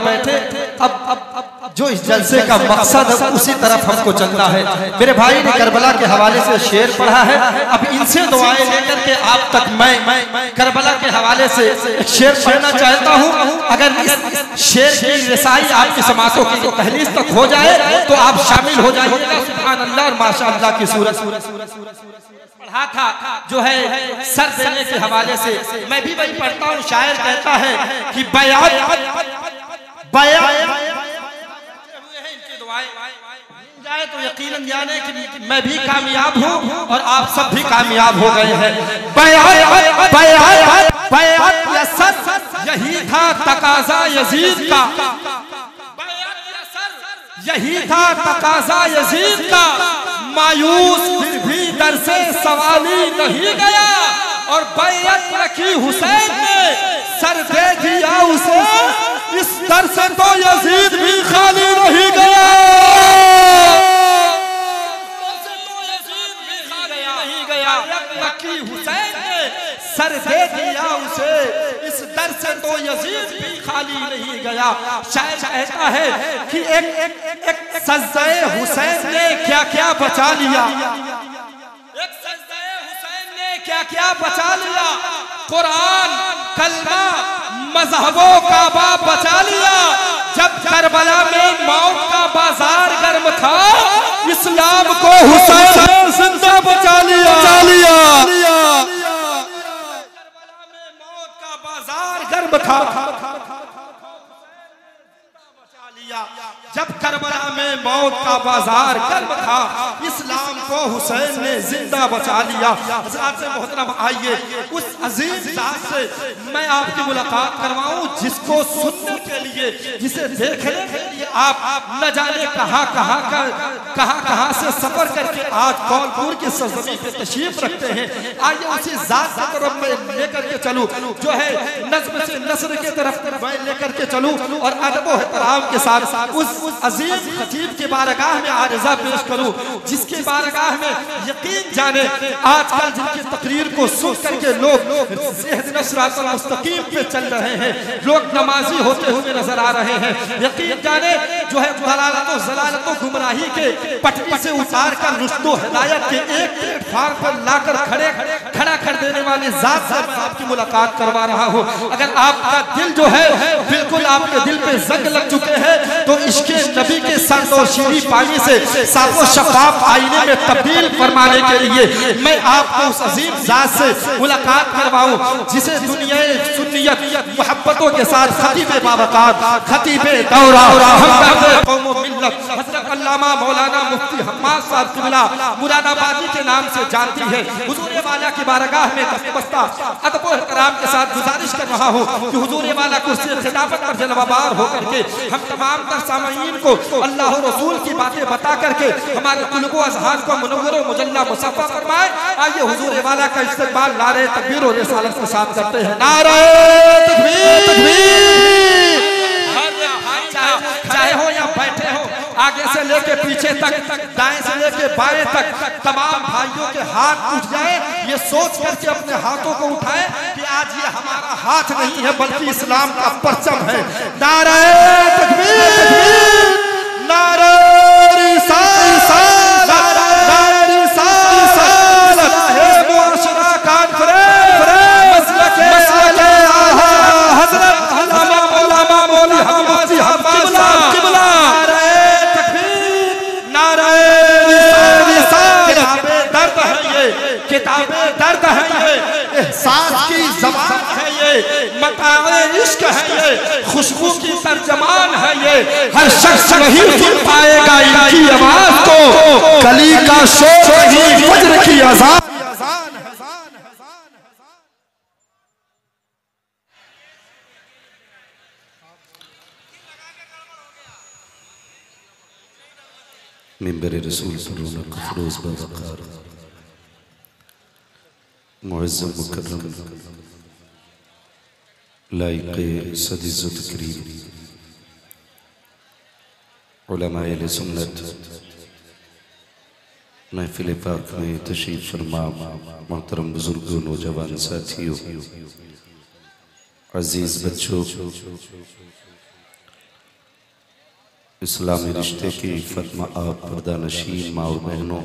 बैठे। अब अब अब जो इस जलसे का मकसद है उसी तरफ़ हमको चलना है। मेरे भाई ने करबला के हवाले से शेर पढ़ा है। अब इनसे दुआएँ लेकर के आप तक मैं करबला के हवाले से एक शेर पढ़ना चाहता हूँ। अगर इस शेर की रसाई आपकी समातों की तहलीस तक हो जाए तो आप शामिल हो जाइएगा। अल्लाह और माशा अल्लाह की सूरत। पढ़ा था जो है सर देने के हवाले से। मैं भी वही पढ़ता हूँ शायर कहता है कि बयान बयान जाए तो यकीनन जाने कि मैं भी कामयाब हूँ और आप सब भी कामयाब हो गए हैं। यही था तकाजा यजीद का। यही था तकाजा यजीद का। मायूस फिर भी दर से सवाली नहीं गया और बैत रखी हुसैन ने सर दे दिया उसे। इस दर से तो यजीद भी खाली नहीं गया। सर दे दिया उसे। इस दर से तो यजीद भी खाली नहीं गया। शायद कहता है कि एक एक एक सज्जाए हुसैन ने क्या क्या बचा लिया? एक सज्जाए हुसैन ने क्या क्या बचा लिया? कुरान, कलमा मजहबों का बाप बचा लिया। जब करबला में मौत का बाज़ार गर्म था इस्लाम को हुसैन ज़िंदा बचा लिया। बचा लिया। करबला में मौत का बाज़ार गर्म था। जब करबला में मौत का बाज़ार गर्म था, इस्लाम को हुसैन ने ज़िंदा बचा लिया। हजरात मोहतरम, आइए, उस अज़ीज़ जात से मैं आपकी मुलाकात करवाऊं, जिसको सुनने के लिए, जिसे देखने के लिए आप न जाने कहाँ कहाँ का कहाँ कहाँ से सफ़र करके आज कौलपुर की सरजमी पे तशरीफ़ रखते हैं। आइए उसी जात की तरफ़ मैं लेकर के चलूँ, जो है नज्म से नसर की तरफ़ मैं लेकर के चलूँ और अदब एहतराम के साथ उस अज़ीज़ खतीब के बारगाह में आरजा पेश करूँ जिसके बारगाह में यकीन जाने आजकल जिनकी तकरीर को सुन करके लोग मुस्तकीम पे चल रहे हैं लोग नमाजी होते हुए नज़र आ रहे हैं। यकीन जाने जो है दलालतों जलालतों गुमराही के पटरी से उतार कर रुश्तो हिदायत के एक प्लेटफार्म पर लाकर खड़े खड़ा कर देने वाले जात से आपकी मुलाकात करवा रहा हूँ। अगर आपका दिल जो है बिल्कुल आपके दिल पे जंग लग चुके हैं तो इसके नबी के संत और शीरी पानी से साफो शफाफ आईने में तब्दील फरमाने के लिए मैं आपको उस अजीम जात से मुलाकात करवाऊं, जिसे दुनिया सुन्नियत, मोहब्बतों के साथ खतीब बाबकार खतीब दौरा हम कहते कौम मिल्लत हज़रत अल्लामा मौलाना मुफ्ती हम्माद साहब किबला मुरादाबादी के नाम से जानती है। हुजूर वाला की बारगाह में दस्तबस्ता अदब एहतराम के साथ गुजारिश कर रहा हूँ कि हुजूर वाला कुर्सी खिलाफत पर जलवाबार होकर के हम तमाम तर सामीन को अल्लाह रसूल की बातें बता करके हमारे कुलबो अजहार को मुनवर मुजल्ला मुसफ़ा फरमाए। आइए हुजूर वाला का इस्तेमाल नारे तकबीर और रिसालत के साथ करते हैं। नारे तकबीर! तकबीर! चाहे हो या आगे से लेके पीछे तक, दाएँ से लेके बाएँ तक, तमाम भाइयों के हाथ उठ जाए, ये सोच करके अपने हाथों को उठाए कि आज ये हमारा हाथ नहीं है, बल्कि इस्लाम का परचम है। नारे तकबीर, नारे खुशबू की तर्जमान है ये। हर शख्स नहीं सुन पाएगा इनकी आवाज़ को। कली का शोर नहीं फज्र की अजान मिंबर रसूल पर रौनक फरोज बवकार मुअज़्ज़म मुकर्रम। लाइक सदीज़त करीम सुन्नत, महफिल पाक में तशरीफ़ फरमा मोहतरम बुज़ुर्गों नौजवान साथियों, अज़ीज़ बच्चों, इस्लामी रिश्ते की फतमा आप, पर्दा नशीन, माँ बहनों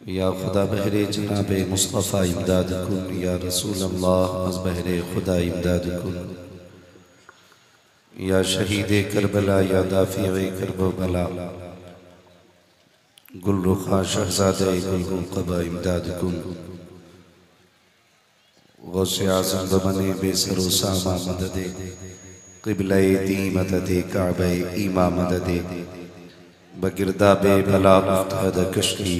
या खुदा बहर जनाब मुस्तफ़ा इमदाद कन या रसूल अल्लाह अज बहर खुदा इमदाद कन या शहीद करबला या दाफ़ी करबला गुलरुखा शहजादा कबा इमदाद गौसे आज़म बने बेसरोसामा मदद। किबल दी मदद काब ईमा मदद। बगिरदा बे भला मुफ्ताद कश्ती।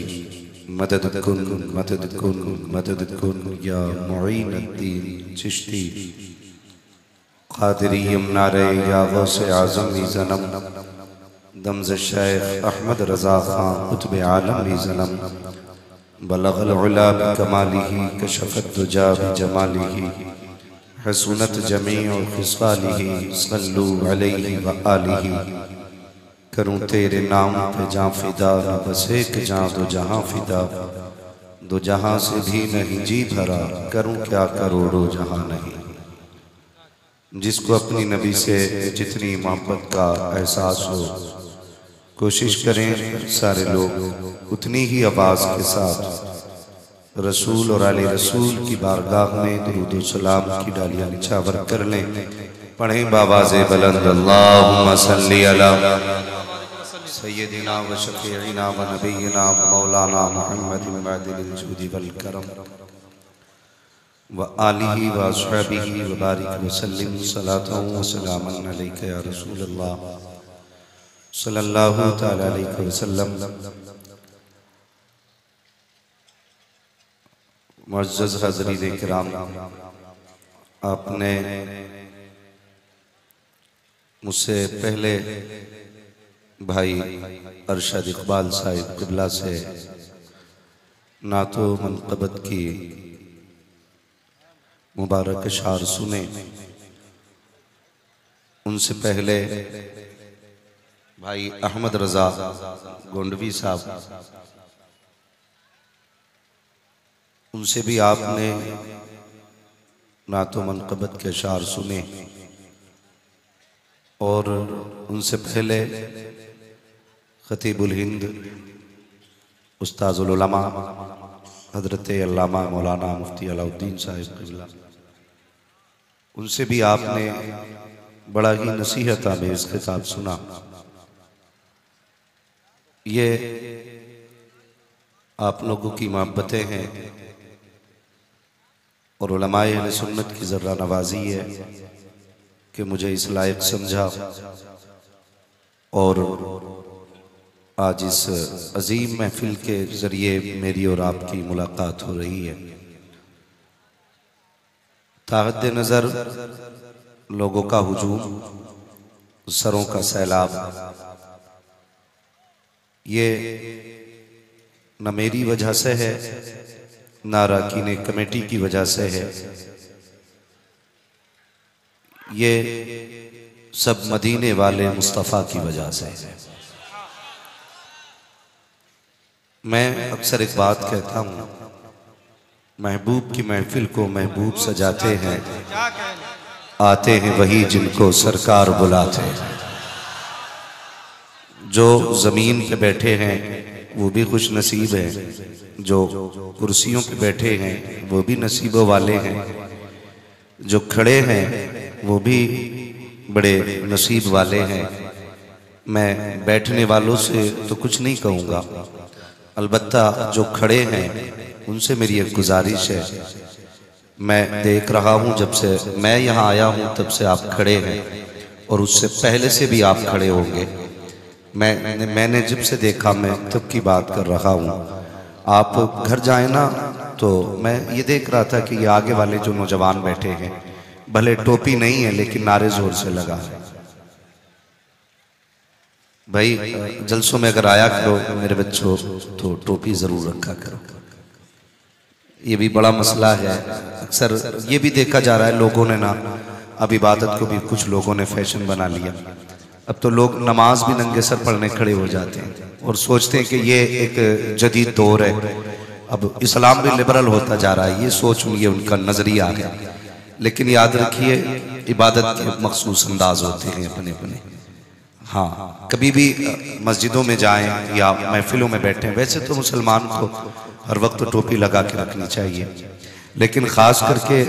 मदद कुन मदद कुन मदद कुन या मुईनुद्दीन चिश्ती। कादरी यमुना रे या गौसे आज़म मीजनम दमज शेख अहमद रजा खान कुतब आलम जलम बलगला कमाली ही कशफत दुजा भी जमाली ही हसूनत जमी और खिसाली ही करूँ तेरे नाम पे जहाँ फिदा बस एक जहाँ दो जहाँ फिदा। दो जहाँ से भी नहीं जी भरा, करूँ क्या करोड़ों जहाँ नहीं। जिसको अपनी नबी से जितनी मोहब्बत का एहसास हो कोशिश करें सारे लोग उतनी ही आवाज़ के साथ। रसूल और आले रसूल की बारगाह में दरूद सलाम की डालियाँ निछावर कर लें। पढ़ें बाबाज बुलंद। अल्लाह सैदना व शफीना व नबीना मौलाना मोहम्मद वलकरम व आलि व शबी वबारक वसलम सलात वसलाम या रसूल अल्लाह सल्लल्लाहु अलैहि वसल्लम। मुअज्जज हज़रत इकराम आपने मुझसे पहले भाई अरशद इकबाल साहिब किबला से नातो मनकबत की मुबारक शार सुने। उनसे पहले भाई अहमद रजा गोंडवी साहब। उनसे भी आपने नातो मनकबत के अशार सुने। और उनसे पहले खतीबुल हिंद उस्ताजुलमा हज़रत अल्लामा मौलाना मुफ्ती अलाउद्दीन साहिब कबला। उनसे भी आपने बड़ा ही नसीहत आमेज़ खिताब सुना। ये आप लोगों की मोहब्बतें हैं और सुन्नत की जर्रा नवाजी है कि मुझे इस लायक समझा और आज इस अजीम महफिल के ज़रिए मेरी और आपकी मुलाकात हो रही है। ताहद नज़र, लोगों का हजूम, सरों का सैलाब ये न मेरी वजह से है, न ने कमेटी की वजह से है। ये सब मदीने वाले मुस्तफ़ा की वजह से है। मैं अक्सर एक बात कहता हूँ, महबूब की महफिल को महबूब सजाते हैं, आते हैं वही जिनको सरकार बुलाते हैं। जो ज़मीन पे बैठे हैं, वो भी खुश नसीब हैं। जो कुर्सियों पे बैठे हैं, वो भी नसीबों वाले हैं। जो खड़े हैं, वो भी बड़े नसीब वाले हैं। मैं बैठने वालों से तो कुछ नहीं कहूँगा। अलबत्ता जो खड़े हैं, उनसे मेरी एक गुजारिश है। मैं देख रहा हूँ, जब से मैं यहाँ आया हूँ, तब से आप खड़े हैं। और उससे पहले से भी आप खड़े होंगे। मैं, मैंने जब से देखा, मैं तब की बात कर रहा हूँ। आप घर जाए ना तो मैं ये देख रहा था कि ये आगे वाले जो नौजवान बैठे हैं, भले टोपी नहीं है, लेकिन नारे ज़ोर से लगा है। भाई, जलसों में अगर आया करो, मेरे बच्चों तो टोपी ज़रूर रखा करो। ये भी बड़ा मसला है। अक्सर ये भी देखा जा रहा है, लोगों ने ना अब इबादत को भी कुछ लोगों ने फ़ैशन बना लिया। अब तो लोग नमाज़ भी नंगे सर पढ़ने खड़े हो जाते हैं और सोचते हैं कि ये एक जदीद दौर है। अब इस्लाम भी लिबरल होता जा रहा है, ये सोच ये उनका नज़रिया आ गया। लेकिन याद रखिए, इबादत के मखसूस अंदाज होते हैं अपने अपने हाँ कभी भी मस्जिदों में जाएँ या महफिलों में बैठे, वैसे तो मुसलमान को हर वक्त तो टोपी लगा के रखनी चाहिए। लेकिन ख़ास करके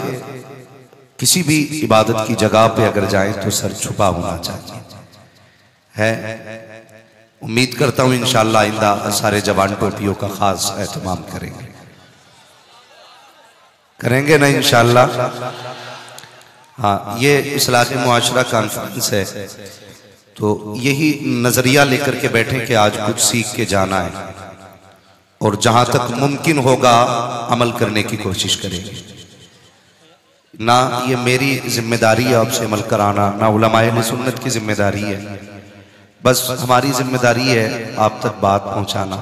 किसी भी इबादत की जगह पे अगर जाएँ तो सर छुपा होना चाहिए। है। उम्मीद करता हूँ इंशाल्लाह आइंदा सारे जवान टोपियों का खास एहतमाम करेंगे। करेंगे ना इंशाल्लाह? हाँ ये इसलाह मुआशरा कॉन्फ्रेंस है। तो यही नज़रिया लेकर के बैठे कि आज कुछ सीख के जाना है। और जहाँ तक मुमकिन होगा, अमल करने की कोशिश करेंगे। ना ये मेरी ज़िम्मेदारी है आपसे अमल कराना, ना उलमाए सुन्नत की ज़िम्मेदारी है। बस हमारी ज़िम्मेदारी है आप तक बात पहुंचाना।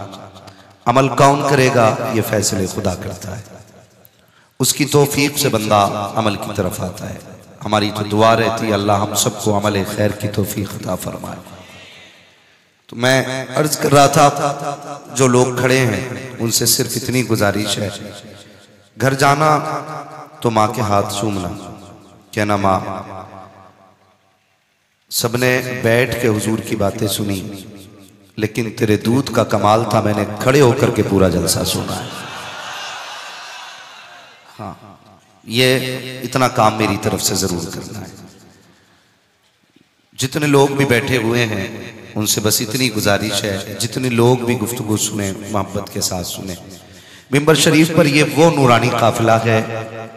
अमल कौन करेगा, ये फैसले खुदा करता है। उसकी तोफीक से बंदा अमल की तरफ़ आता है। हमारी तो दुआ रहती है, अल्लाह हम सबको अमल खैर की तोफ़ी अता फरमाए। तो मैं अर्ज़ कर रहा था, जो लोग खड़े हैं, उनसे सिर्फ़ इतनी गुजारिश है। घर जाना तो माँ के हाथ चूमना कहना, माँ सबने बैठ के हुजूर की बातें सुनी, लेकिन तेरे दूध का कमाल था, मैंने खड़े होकर के पूरा जलसा सुना। है हाँ ये इतना काम मेरी तरफ़ से ज़रूर करना है। जितने लोग भी बैठे हुए हैं, उनसे बस इतनी गुजारिश है, जितने लोग भी गुफ्तगु सुने, मोहब्बत के साथ सुने। मिम्बर शरीफ पर ये वो नूरानी काफिला है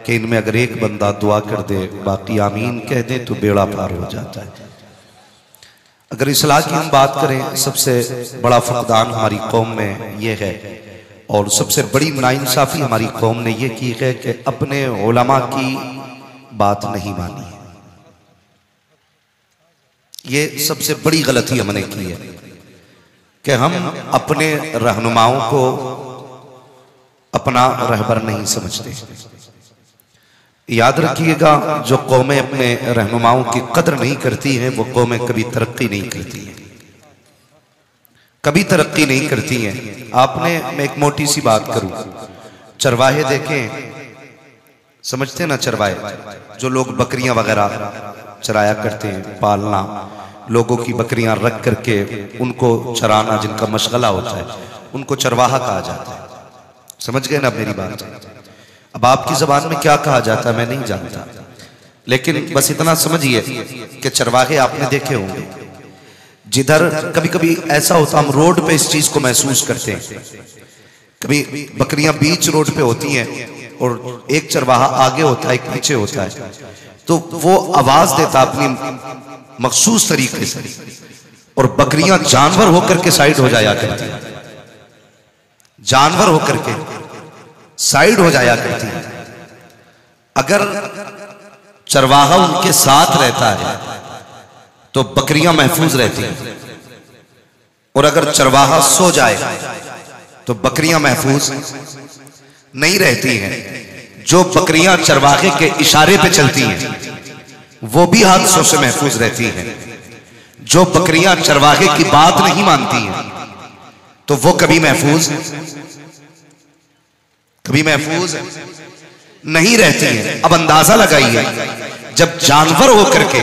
कि इनमें अगर एक बंदा दुआ कर दे, बाकी आमीन कह दे तो बेड़ा पार हो जाता है। अगर इसलाह की हम बात करें, सबसे बड़ा फकदान हमारी कौम में ये है। और सबसे बड़ी नाइंसाफ़ी हमारी कौम ने यह की है कि अपने ओलमा की बात नहीं मानी ये सबसे बड़ी गलती हमने की है कि हम अपने रहनुमाओं को अपना रहबर नहीं समझते। याद रखिएगा, जो कौमें अपने रहनुमाओं की कदर नहीं करती हैं, वो कौमें कभी तरक्की नहीं करती हैं। कभी तरक्की नहीं करती हैं। आपने, मैं एक मोटी सी बात करूँ। चरवाहे देखें। समझते ना चरवाहे? जो लोग बकरियाँ वगैरह चराया करते हैं, पालना। लोगों की बकरियाँ रख करके उनको चराना जिनका मशगला होता है, उनको चरवाहा कहा जाता है। समझ गए ना मेरी बात? अब आपकी जबान में क्या कहा जाता है, मैं नहीं जानता। लेकिन बस इतना समझिए कि चरवाहे आपने देखे होंगे। जिधर कभी कभी ऐसा होता, हम रोड पे इस चीज़ को महसूस करते हैं। कभी बकरियाँ बीच रोड पे होती हैं और एक चरवाहा आगे होता है, एक पीछे होता है तो वो आवाज़ देता अपनी मखसूस तरीके से। और बकरियाँ जानवर होकर के साइड हो जाया करती जानवर होकर के। साइड हो जाया करती। है अगर चरवाहा उनके साथ रहता है तो बकरियाँ महफूज रहती हैं। और अगर चरवाहा सो जाए तो बकरियाँ महफूज नहीं रहती हैं। जो बकरियाँ चरवाहे के इशारे पे चलती हैं, वो भी हादसों से महफूज रहती हैं। जो बकरियाँ चरवाहे की बात नहीं मानती हैं तो वो कभी महफूज कभी महफूज नहीं रहती हैं। अब अंदाज़ा लगाइए, जब जानवर होकर के,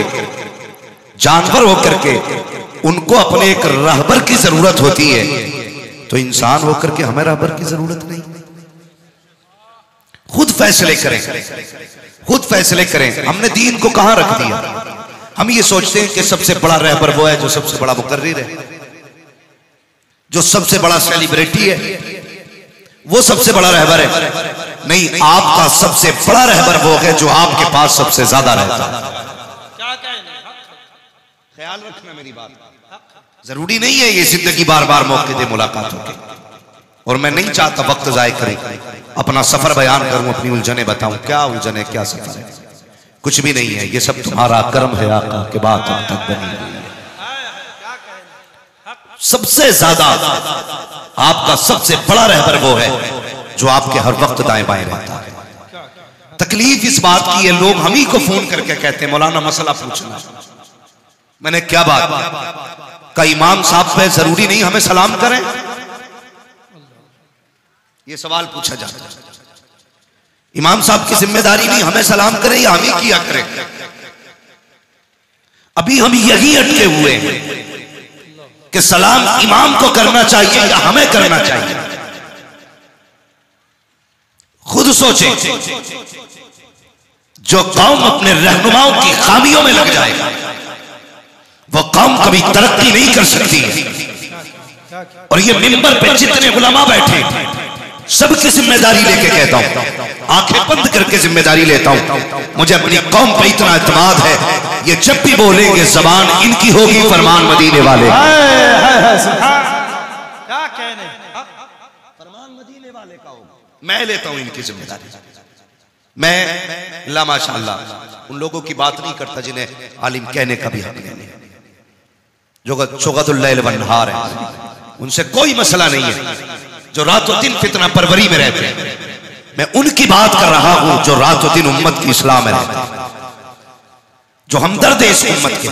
जानवर होकर के उनको अपने एक रहबर की ज़रूरत होती है तो इंसान होकर के हमें रहबर की ज़रूरत नहीं। खुद फैसले करें, खुद फैसले करें। हमने दीन को कहाँ रख दिया? हम ये सोचते हैं कि सबसे बड़ा रहबर वो है जो सबसे बड़ा मुकर्र है, जो सबसे बड़ा सेलिब्रिटी है। वो सबसे बड़ा रहबर है। नहीं आपका सबसे बड़ा रहबर वो है जो आपके पास सबसे ज़्यादा रहता है। ख्याल रखना मेरी बात। ज़रूरी नहीं है ये ज़िंदगी बार बार मौके दे मुलाकातों के। और मैं नहीं चाहता वक्त जाए करें। अपना सफ़र बयान करूँ अपनी उलझने बताऊँ। क्या उलझने क्या सफ़र है? कुछ भी नहीं है। ये सब तुम्हारा कर्म है आका के बाद अब तक बनी हुई है। सबसे ज़्यादा आपका सबसे बड़ा रहबर वो है जो आपके हर वक्त दाएँ बाएँ रहता है। तकलीफ़ इस बात की है लोग हम ही को फ़ोन करके कहते हैं, मौलाना, मसला पूछना। मैंने, क्या बात? का इमाम साहब पे ज़रूरी नहीं हमें सलाम करें? ये सवाल पूछा जाता है। इमाम साहब की ज़िम्मेदारी नहीं, हमें सलाम करें या हम ही किया करें? अभी हम यही अटके हुए हैं। कि सलाम इमाम को करना चाहिए या हमें करना चाहिए? खुद सोचे जो कौम अपने रहनुमाओं की खामियों में लग जाए, वो कौम कभी तरक्की नहीं कर सकती और ये मिंबर पे जितने गुलामा बैठे सबकी ज़िम्मेदारी लेके कहता हूँ। आँखें बंद करके ज़िम्मेदारी लेता हूँ। मुझे अपनी कौम पे इतना एतमाद है ये जब भी बोलेंगे जबान इनकी होगी फरमान मदीने वाले। क्या कहने? फरमान मदीने वाले का होगा। मैं लेता हूँ इनकी ज़िम्मेदारी। मैं ला माशाल्लाह उन लोगों की बात नहीं करता जिन्हें आलिम कहने का भी हक नहीं है। जो चौगतुल्लैल वन्हार है उनसे कोई मसला नहीं है। जो रातों दिन फितना परवरी में रहते हैं। मैं उनकी बात कर रहा हूँ जो रातों दिन उम्मत की इस्लाम में रहते हैं। जो हमदर्द है इस उम्मत के।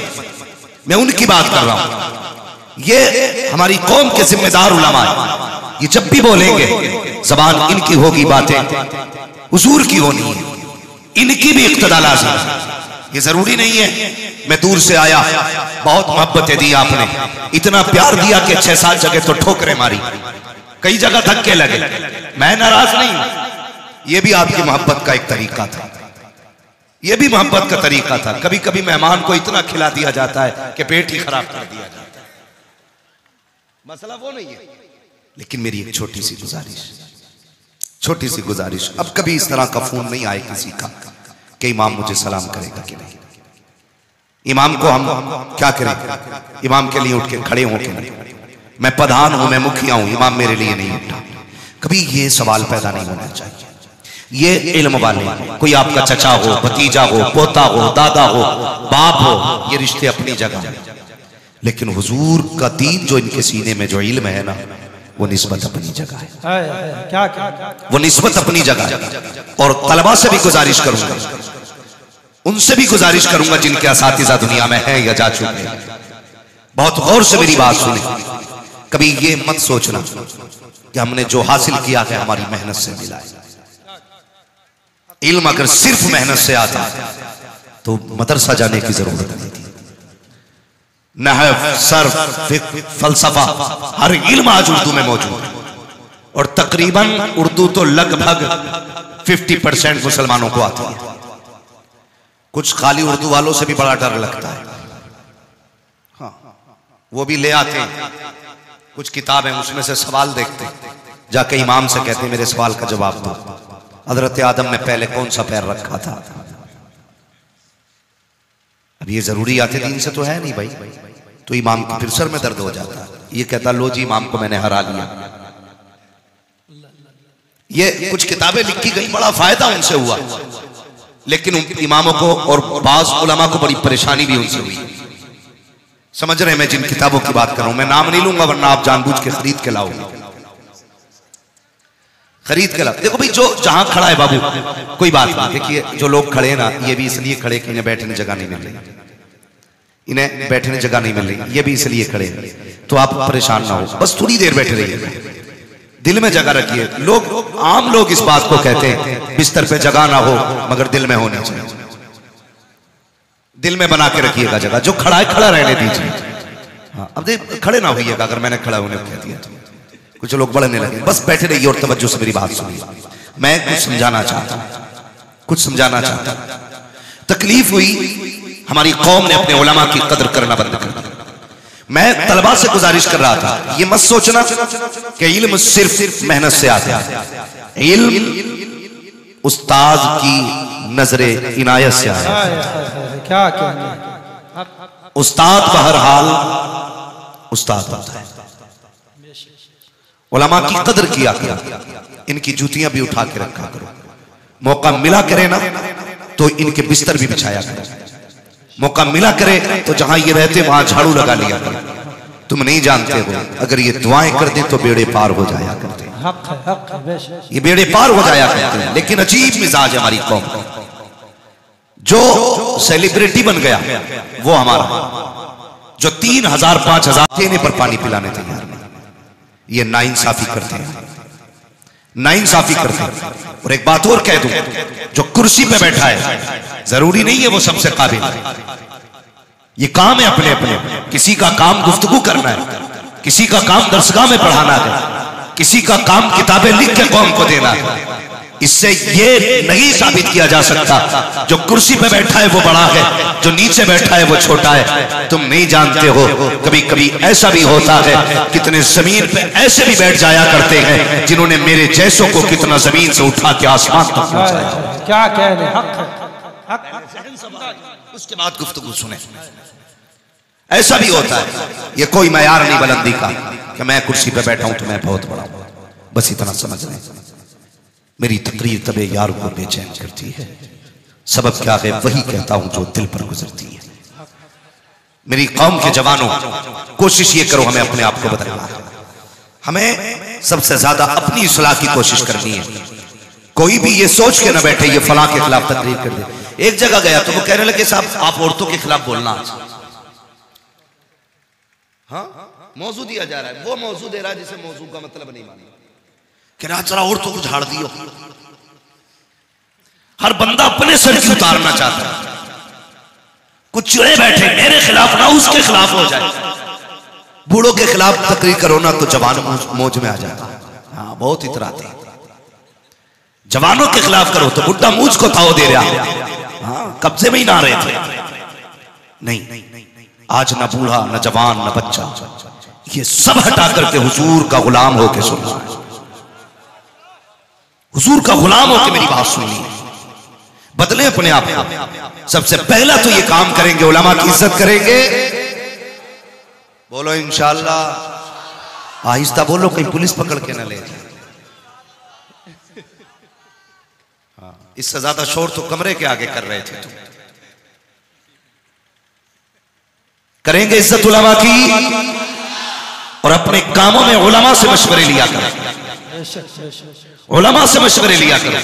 मैं उनकी बात कर रहा हूँ। ये हमारी कौम के जिम्मेदार उलमा ये जब भी बोलेंगे, जबान इनकी होगी बातें। हुजूर की होनी है। इनकी भी इक्तदा लाजिम ये ज़रूरी नहीं है। मैं दूर से आया। बहुत मोहब्बतें दी आपने। इतना प्यार दिया कि छह सात जगह तो ठोकरें मारी। कई जगह धक्के लगे। मैं नाराज़ नहीं हूँ। ये भी आपकी मोहब्बत का एक तरीका था। ये भी मोहब्बत का तरीका था। कभी कभी मेहमान को इतना खिला दिया जाता है कि पेट ही खराब कर दिया जाता है। मसला वो नहीं है। लेकिन मेरी एक छोटी सी गुजारिश। छोटी सी गुजारिश। अब कभी इस तरह का फ़ोन नहीं आए किसी का कि इमाम मुझे सलाम करेगा कि नहीं। इमाम को हम क्या करें? इमाम के लिए उठ के खड़े हों कि नहीं? मैं प्रधान हूँ मैं मुखिया हूँ इमाम मेरे लिए नहीं उठा कभी ये सवाल पैदा नहीं होना चाहिए। ये इल्म वाले कोई आपका चचा हो भतीजा हो पोता हो दादा हो बाप हो ये रिश्ते अपनी जगह लेकिन हुजूर का दीन जो इनके सीने में जो इल्म है ना वो निस्बत अपनी जगह है। क्या क्या वो निस्बत अपनी जगह है। और तलबा से भी गुजारिश करूँगा उनसे भी गुजारिश करूँगा जिनके इस दुनिया में है या जा चुके हैं। बहुत गौर से मेरी बात सुनी। कभी ये मत सोचना कि हमने जो हासिल किया है हमारी मेहनत से मिला है। इल्म अगर सिर्फ़ मेहनत से आता तो मदरसा जाने की ज़रूरत नहीं थी। फलसफा, हर इल्म आज उर्दू में मौजूद है। और तकरीबन उर्दू तो लगभग 50 परसेंट मुसलमानों को आती है। कुछ खाली उर्दू वालों से भी बड़ा डर लगता है। हाँ वो भी ले आते हैं। कुछ किताब उसमें से सवाल देखते जाके इमाम से कहते मेरे सवाल का जवाब दो। हज़रत आदम ने पहले कौन सा पैर रखा था? अब ये ज़रूरी आते दिन से तो है नहीं भाई। तो इमाम के फिर सर में दर्द हो जाता ये कहता, लो जी, इमाम को मैंने हरा लिया। ये कुछ किताबें लिखी गई, बड़ा फ़ायदा उनसे हुआ। लेकिन इमामों को और बाज उलमा को बड़ी परेशानी भी उनसे हुई। समझ रहे मैं जिन किताबों की बात कर रहा हूँ। मैं नाम नहीं लूँगा, वरना आप जानबूझ के खरीद के लाओगे। खरीद के लाओ। देखो भाई, जो जहाँ खड़ा है बाबू, कोई बात नहीं। देखिए, जो लोग खड़े ना, ये भी इसलिए खड़े कि इन्हें बैठने जगह नहीं मिल रही। इन्हें बैठने जगह नहीं मिल रही। ये भी इसलिए खड़े तो आप परेशान ना हो। बस थोड़ी देर बैठे रहिए। दिल में जगह रखिए। लोग, आम लोग इस बात को कहते हैं, बिस्तर पे जगह ना हो, मगर दिल में होनी चाहिए। दिल में बना के रखिएगा जगह। जो खड़ा है खड़ा रहने दीजिए। हाँ अब देख खड़े ना होइएगा अगर मैंने खड़ा होने कह दिया तो। कुछ लोग बढ़ने लगे। बस बैठे रहिए और तवज्जो से मेरी बात सुनिए। मैं कुछ समझाना चाहता हूँ। कुछ समझाना चाहता हूँ। तकलीफ़ हुई हमारी कौम ने अपने उलमा की कदर करना बंद कर दिया। मैं तलबा से गुजारिश कर रहा था ये मत सोचना कि इल्म सिर्फ़ मेहनत से आता है। इल्म उस्ताद की नजरे इनायत से हाय, हाय, क्या कहने उस्ताद बहरहाल उस्ताद होता है। उलमा की कदर किया करो। इनकी जूतियाँ भी उठा के रखा करो। मौका मिला करे ना तो इनके बिस्तर भी बिछाया करो। मौका मिला करे तो जहाँ ये रहते वहाँ झाड़ू लगा लिया करो। तुम नहीं जानते हो अगर ये दुआएँ कर दे तो बेड़े पार हो जाया करते हक हक बेशक। ये बेड़े पार हो जाया करते हैं लेकिन अजीब मिजाज है हमारी कौम। का जो सेलिब्रिटी बन गया, वो हमारा। जो तीन हज़ार, पाँच हज़ार देने पर पानी पिलाने तैयार नहीं। ये नाइंसाफी करते हैं। नाइंसाफी करते हैं। और एक बात और कह दूँ, जो कुर्सी पे बैठा है, ज़रूरी नहीं है वो सबसे काबिल ये काम है अपने अपने। किसी का काम गुफ्तगू करना है, किसी का काम दरसगाह में पढ़ाना है, किसी का काम किताबें लिख के कौम को देना है। इससे ये नहीं साबित किया जा सकता। जो कुर्सी पे बैठा है वो बड़ा है। जो नीचे बैठा है वो छोटा है। तुम नहीं जानते हो कभी कभी ऐसा भी होता है। कितने ज़मीन पे ऐसे भी बैठ जाया करते हैं जिन्होंने मेरे जैसों को कितना ज़मीन से उठा के आसमान तक पहुँचाया। क्या कह हक है उसके बाद गुफ्तगू सुने। ऐसा भी होता है। ये कोई मैार नहीं बुलंदी का। कि मैं कुर्सी पे बैठा हूँ तो मैं बहुत बड़ा हूँ। बस इतना समझ लें। मेरी तकरीर तबे यार को बेचैन करती है। सबब क्या है, वही कहता हूँ जो दिल पर गुजरती है। मेरी कौम के जवानों, कोशिश ये करो हमें अपने आप को बदलना है हमें सबसे ज़्यादा अपनी सलाह की कोशिश करनी है। कोई भी ये सोच के ना बैठे, ये फला के खिलाफ तकरीर कर दे। एक जगह गया तो वो कहने लगे, साहब, आप औरतों के खिलाफ बोलना हाँ? मौजू दिया जा रहा है। वो मौजू दे रहा है जिसे मौजूद का मतलब नहीं माना कह रहा चला औरतों को झाड़ दियो। हर बंदा अपने सर की उतारना चाहता है। कुछ चिड़े बैठे मेरे खिलाफ ना उसके खिलाफ हो जाए। बूढ़ों के खिलाफ तकरीर करो ना तो जवान मौज, में आ जाता हाँ। बहुत इतराते जवानों के खिलाफ करो तो बुढ़ा मूझ को ताव दे रहा हाँ। कब्जे में ही ना रहे थे। नहीं आज ना बूढ़ा न जवान ना बच्चा। ये सब हटा करके हुजूर का गुलाम होके सुनना है। हुजूर का गुलाम होके मेरी बात सुननी है बदले अपने आप सबसे पहला तो ये काम करेंगे उलमा की इज़्ज़त करेंगे। बोलो इंशाल्लाह। आहिस्ता बोलो कहीं पुलिस पकड़ के ना ले जाए। हाँ, इससे ज़्यादा शोर तो कमरे के आगे कर रहे थे तुम। करेंगे इज़्ज़त उलमा की और अपने कामों में उलमा से मशवरे लिया करें। बेशक बेशक उलमा से मशवरे लिया करो।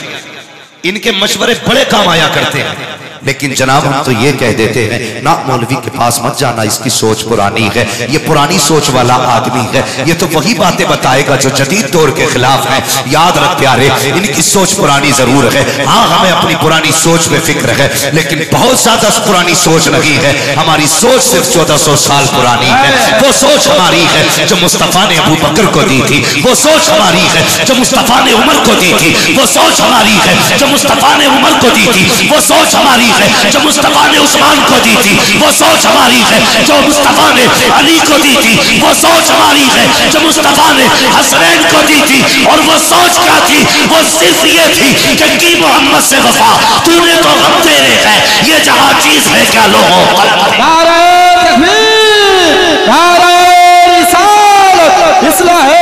इनके मशवरे बड़े काम आया करते हैं। लेकिन जनाब, हम तो ये कह देते हैं, ना मौलवी के पास मत जाना, इसकी सोच पुरानी है, ये पुरानी सोच वाला आदमी है, ये तो वही बातें बताएगा जो जदीद दौर के खिलाफ है। याद रख प्यारे, इनकी सोच पुरानी ज़रूर है हाँ हमें अपनी पुरानी सोच पे फ़िक्र है, लेकिन बहुत ज़्यादा पुरानी सोच नहीं है, हमारी सोच सिर्फ़ चौदह सौ साल पुरानी है, वो सोच हमारी है जो मुस्तफ़ा ने अबू बकर को दी थी, वो सोच हमारी है जो मुस्तफ़ा ने उमर को दी थी, वो सोच हमारी है जो मुस्तफ़ा ने उमर को दी थी, वो सोच हमारी है, जो मुस्तफ़ा ने उस्मान को दी थी, वो सोच हमारी है, जो मुस्तफ़ा ने अली को दी थी, वो सोच हमारी है, जो मुस्तफ़ा ने हसनैन को दी थी, और वो सोच क्या थी? वो सिर्फ़ ये थी कि मोहम्मद से वफा, तूने तो हम तेरे है, ये जहाँ चीज़ है क्या लोगों इस्लाह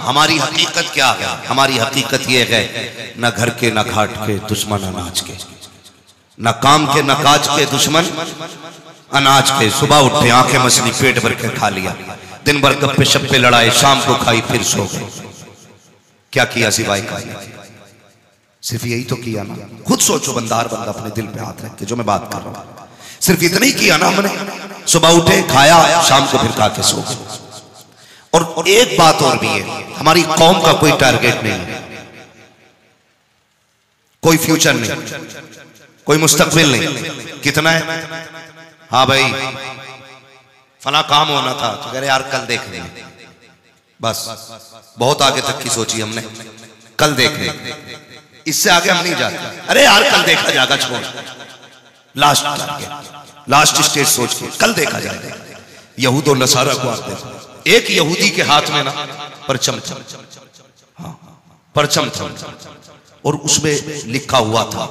हमारी हकीकत क्या? है हमारी हकीकत ये है, न घर के, न घाट के दुश्मन अनाज के। न काम के, न काज के दुश्मन अनाज के। सुबह उठे, आँखें मछली पेट भर के खा लिया। दिन भर गप्पे शप्पे लड़ाए, शाम को खाई, फिर सो गए। क्या किया सिवाय का सिर्फ़ यही तो किया ना। खुद सोचो, बंदार बंदा अपने दिल पे हाथ रख के, जो मैं बात कर रहा हूँ। सिर्फ़ इतना ही किया ना हमने। सुबह उठे, खाया, शाम को फिर खा के सो गए। और एक बात और भी है, हमारी कौम का कोई टारगेट नहीं कोई फ्यूचर नहीं, कोई मुस्तकबिल नहीं। कितना है? हाँ भाई, फला काम होना था तो कह रहे यार कल देख लेंगे। बस, बहुत आगे तक की सोची हमने, कल देख लेंगे। इससे आगे हम नहीं जाते। अरे यार, कल देखा जाएगा, छोड़। लास्ट लास्ट स्टेज सोच के, कल देखा जाएगा। यहूद और नसारा को आप देखो। एक यहूदी के हाथ में ना, परचम था। हाँ परचम था। और उसमें लिखा हुआ था,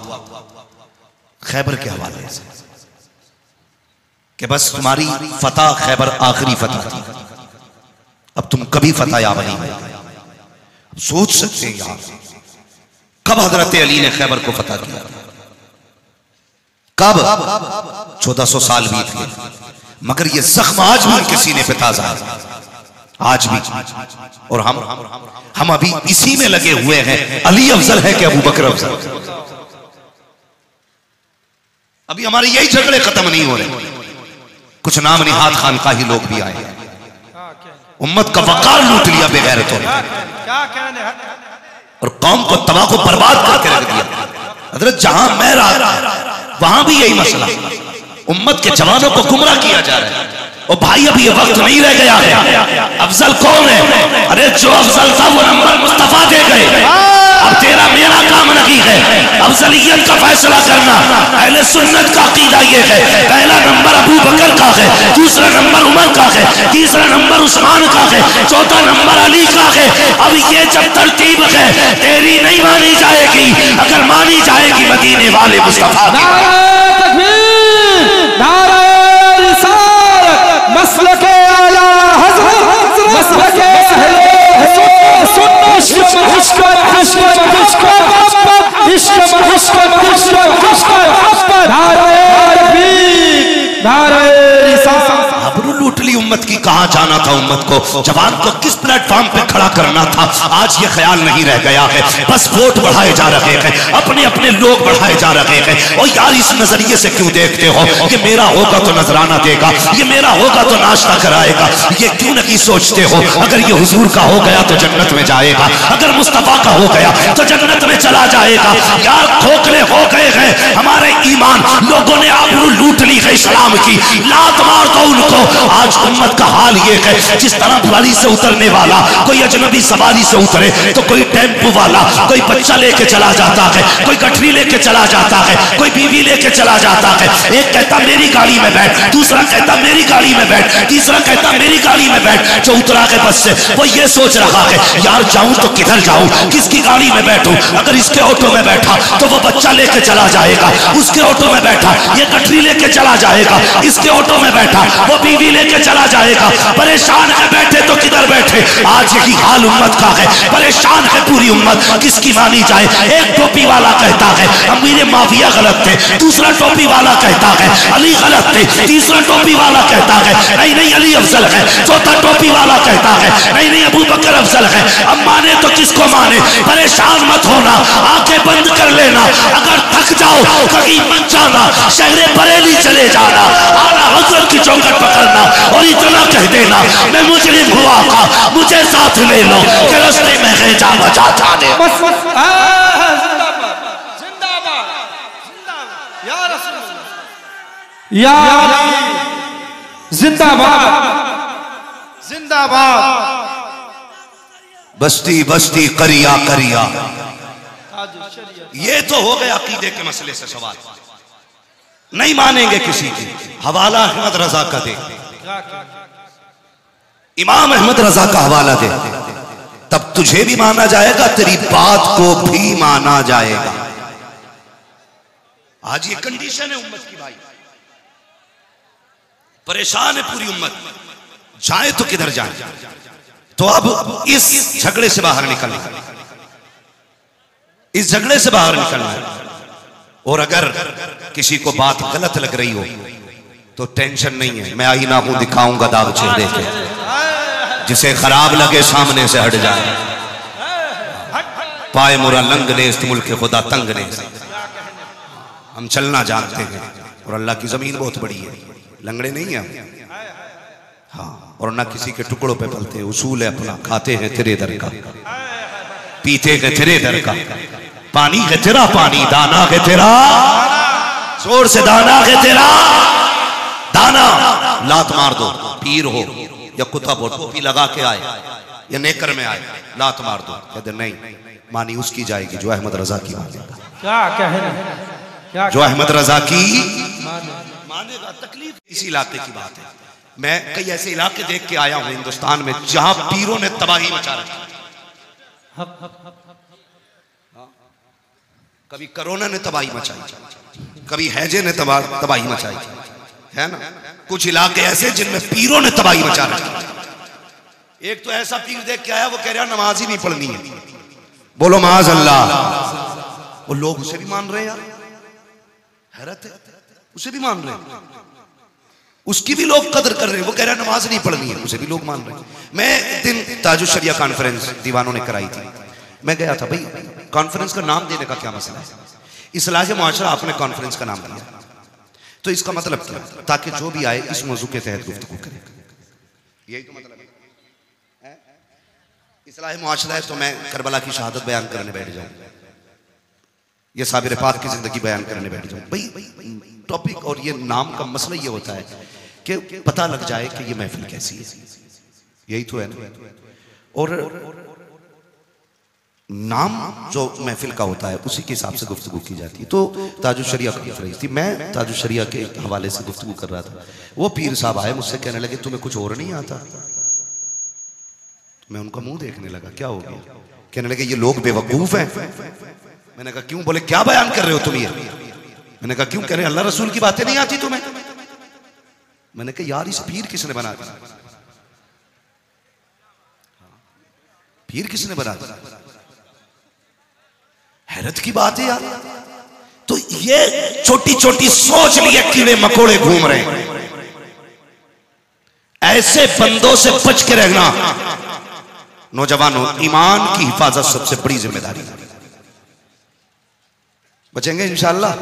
खैबर के हवाले से कि बस तुम्हारी फतह खैबर आखिरी फतह थी। अब तुम कभी फतह याब नहीं। सोच सकते हैं यार, कब हज़रत अली ने खैबर को फतह किया कब? चौदह सौ साल बीत गए। मगर ये जख्म आज भी उनके सीने पे आज भी। और हम हम अभी इसी में लगे हुए हैं। अली अफजल है कि अबू बकर अफजल। अभी हमारे यही झगड़े खत्म नहीं हो रहे। कुछ नाम निहात खान का ही लोग भी आए उम्मत का वकार लूट लिया बगैर तो? और कौम को तबाह को बर्बाद करके रख दिया। हज़रत, जहाँ मैं रहा, वहाँ भी यही मसला। उम्मत के जवानों को गुमराह किया जा रहा है। और भाई अभी ये वक्त नहीं रह गया है। अफजल कौन है? अरे जो अफजल था, वो नंबर मुस्तफ़ा दे गए। अब तेरा मेरा काम नहीं है। अफजलियत का फैसला करना पहले सुन्नत का अकीदा ये है। पहला नंबर अबू बकर का है, दूसरा नंबर उमर का है, तीसरा नंबर उस्मान का है, चौथा नंबर अली का है। अब ये जब तरतीब है, तेरी नहीं मानी जाएगी। अगर मानी जाएगी मदीने वाले मुस्तफ़ा की नारे तकबीर नारे रिसालत मसलक आला हज़रत मसलक अहले सुन्नत इश्क इश्क इश्क मोहब्बत इश्क इश्क इश्क इश्क मोहब्बत नारे तकबीर नारे रिसालत आबरू लूट ली उम्मत की कहा था उम्मत को। जवान को किस प्लेटफॉर्म पे खड़ा करना था? आज ये ख्याल नहीं रह गया है। बस वोट बढ़ाए जा रहे हैं। अपने अपने लोग बढ़ाए जा रहे हैं। और यार इस नज़रिए से क्यों देखते हो कि मेरा होगा तो नजराना देगा? ये मेरा होगा तो नाश्ता कराएगा। ये क्यों नहीं सोचते हो? अगर ये हुजूर का हो गया तो जन्नत में जाएगा। अगर मुस्तफ़ा का हो गया तो जन्नत में चला जाएगा। यार खोखले हो गए हैं। हमारे ईमान, लोगों ने आबरू लूट ली है इस्लाम की। लात मार दो उनको। आज उम्मत का हाल ये है जिस तरह गाड़ी से उतरने वाला, कोई अजनबी सवारी से उतरे तो कोई टेंपो वाला, कोई बच्चा लेके चला जाता है, कोई गठरी लेके चला जाता है, कोई बीवी लेके चला जाता है। एक कहता, मेरी गाड़ी में बैठ। दूसरा कहता, मेरी गाड़ी में बैठ। तीसरा कहता, मेरी गाड़ी में बैठ। जो उतरा के बस से, वो ये सोच रहा है, यार जाऊँ तो किधर जाऊँ? किसकी गाड़ी में बैठूं? अगर इसके ऑटो में बैठा तो वो बच्चा लेके चला जाएगा, उसके ऑटो में बैठा, ये गठरी लेके चला जाएगा, इसके ऑटो में बैठा, वो बीवी लेके चला जाएगा। परेशान है बैठे तो किधर बैठे? आज यही हाल उम्मत का है। परेशान है पूरी उम्मत। किसकी मानी जाए? एक टोपी वाला कहता है, अमीर माफिया गलत थे। दूसरा टोपी वाला कहता है, अली गलत थे। तीसरा टोपी वाला कहता है, नहीं नहीं, अली अफजल है। चौथा टोपी वाला कहता है, नहीं नहीं, अबू बकर अफजल है। अब माने तो किसको माने? परेशान मत होना। आँखें बंद कर लेना। अगर थक जाओ कहीं मत जाना। शहरे बरेली चले जाना। आला हज़रत की चौकट पकड़ना और इतना कह देना। मैं मुजरिम हुआ था मुझे साथ ले लो। कि रस्ते में है जा बचा जाने। बस बस। जिंदाबाद जिंदाबाद। जिंदाबाद या रसूल। अल्लाह। या अली, जिंदाबाद। जिंदाबाद। बस्ती बस्ती करिया करिया। ये तो हो गया अकीदे के मसले से सवाल। नहीं मानेंगे किसी की। हवाला अहमद रजा का दे। इमाम अहमद रजा का हवाला दे। तब तुझे भी माना जाएगा, तेरी बात को भी माना जाएगा। आज ये कंडीशन है उम्मत की भाई। परेशान है पूरी उम्मत। जाए तो किधर जाए। तो अब इस झगड़े से बाहर निकलना इस झगड़े से बाहर निकलना और अगर किसी को बात गलत लग रही हो तो टेंशन नहीं है। मैं आईना हूँ, दिखाऊँगा दाग चेहरे के जिसे खराब लगे सामने से हट जाए पाए मुरा लंग ने इस मुल्क खुदा तंग ने। हम चलना जानते हैं और अल्लाह की ज़मीन बहुत बड़ी है। लंगड़े नहीं है हाँ और ना किसी के टुकड़ों पे पलते, उसूल है अपना, खाते हैं तेरे दर का। पीते हैं तेरे दर का। पानी है तेरा पानी, दाना है तेरा। ज़ोर से दाना है तेरा। दाना, लात मार दो, पीर हो। या कुत्ता हो टोपी लगा के आए या नेकर में आए लात मार दो। कहते नहीं मानी उसकी जाएगी जो अहमद रजा की मानेगा क्या क्या जो अहमद रजा की मानेगा तकलीफ़ इसी इलाके की बात है। मैं कई ऐसे इलाके देख के आया हूँ हिंदुस्तान में जहाँ पीरों ने तबाही मचा रखी। कभी कोरोना ने तबाही मचाई कभी हैजे ने तबाही मचाई। है ना? कुछ इलाके ऐसे जिनमें पीरों ने तबाही मचा रखी एक तो ऐसा पीर देख के आया, वो कह रहा नमाज़ ही नहीं पढ़नी है। बोलो माज अल्लाह वो लोग उसे भी मान रहे हैं हैरत है। उसे भी मान रहे हैं। उसकी भी लोग कदर कर रहे हैं। वो कह रहा नमाज़ नहीं पढ़नी है। उसे भी लोग मान रहे हैं। मैं एक दिन ताजुशरिया कॉन्फ्रेंस दीवानों ने कराई थी। मैं गया था, भाई कॉन्फ्रेंस का नाम देने का क्या मसला है? इसलाह मुआशरा आपने कॉन्फ्रेंस का नाम दिया। तो इसका मतलब क्या? ताकि जो भी आए, इस मौजू के तहत गुफ्तगू करे। यही तो मतलब इसलाह मुआशरा है तो मैं करबला की शहादत बयान करने बैठ जाऊँ। ये साबिर पाक की ज़िंदगी बयान करने बैठ जाऊँ। भाई टॉपिक और ये नाम का मसला ये होता है कि पता लग जाए कि ये महफिल कैसी है। यही तो है और नाम जो महफिल का होता है, उसी के हिसाब से गुफ्तगू की जाती है। तो ताजुशरिया कॉन्फ्रेंस थी। मैं ताजुशरिया के हवाले से गुफ्तु कर रहा था। वो पीर साहब आए, मुझसे कहने लगे, तुम्हें कुछ और नहीं आता? मैं उनका मुँह देखने लगा, क्या हो गया? कहने लगे, ये लोग बेवकूफ़ हैं। मैंने कहा, क्यों बोले, क्या बयान कर रहे हो तुम ये? मैंने कहा, क्यों कह रहे अल्लाह रसूल की बातें नहीं आती तुम्हें? मैंने कहा, यार, इस पीर किसने बना दिया? पीर किसने बना दिया? हैरत की बात है यार। तो ये छोटी छोटी सोच लिए कीड़े मकोड़े घूम रहे ऐसे बंदों से बच के रहना। नौजवानों, ईमान की हिफाजत सबसे बड़ी ज़िम्मेदारी। है बचेंगे इंशाल्लाह।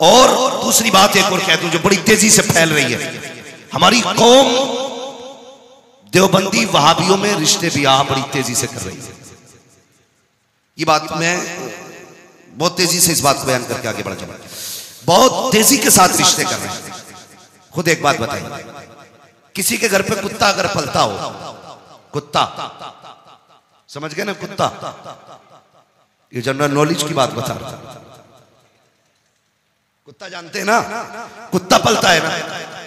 और दूसरी बात एक और कह दूँ जो बड़ी तेज़ी से फैल रही है। हमारी कौम देवबंदी, वहाबियों में रिश्ते ब्याह बड़ी तेज़ी से कर रही है। ये बात मैं बहुत तेज़ी से इस बात को बयान करके आगे बढ़ जाऊँगा बहुत तेज़ी के साथ रिश्ते कर रहे हैं। खुद एक बात बताइए। किसी के घर पे कुत्ता अगर पलता हो, कुत्ता। समझ गए ना कुत्ता? ये जनरल नॉलेज की बात बता रहा कुत्ता जानते हैं ना? कुत्ता पलता है ना?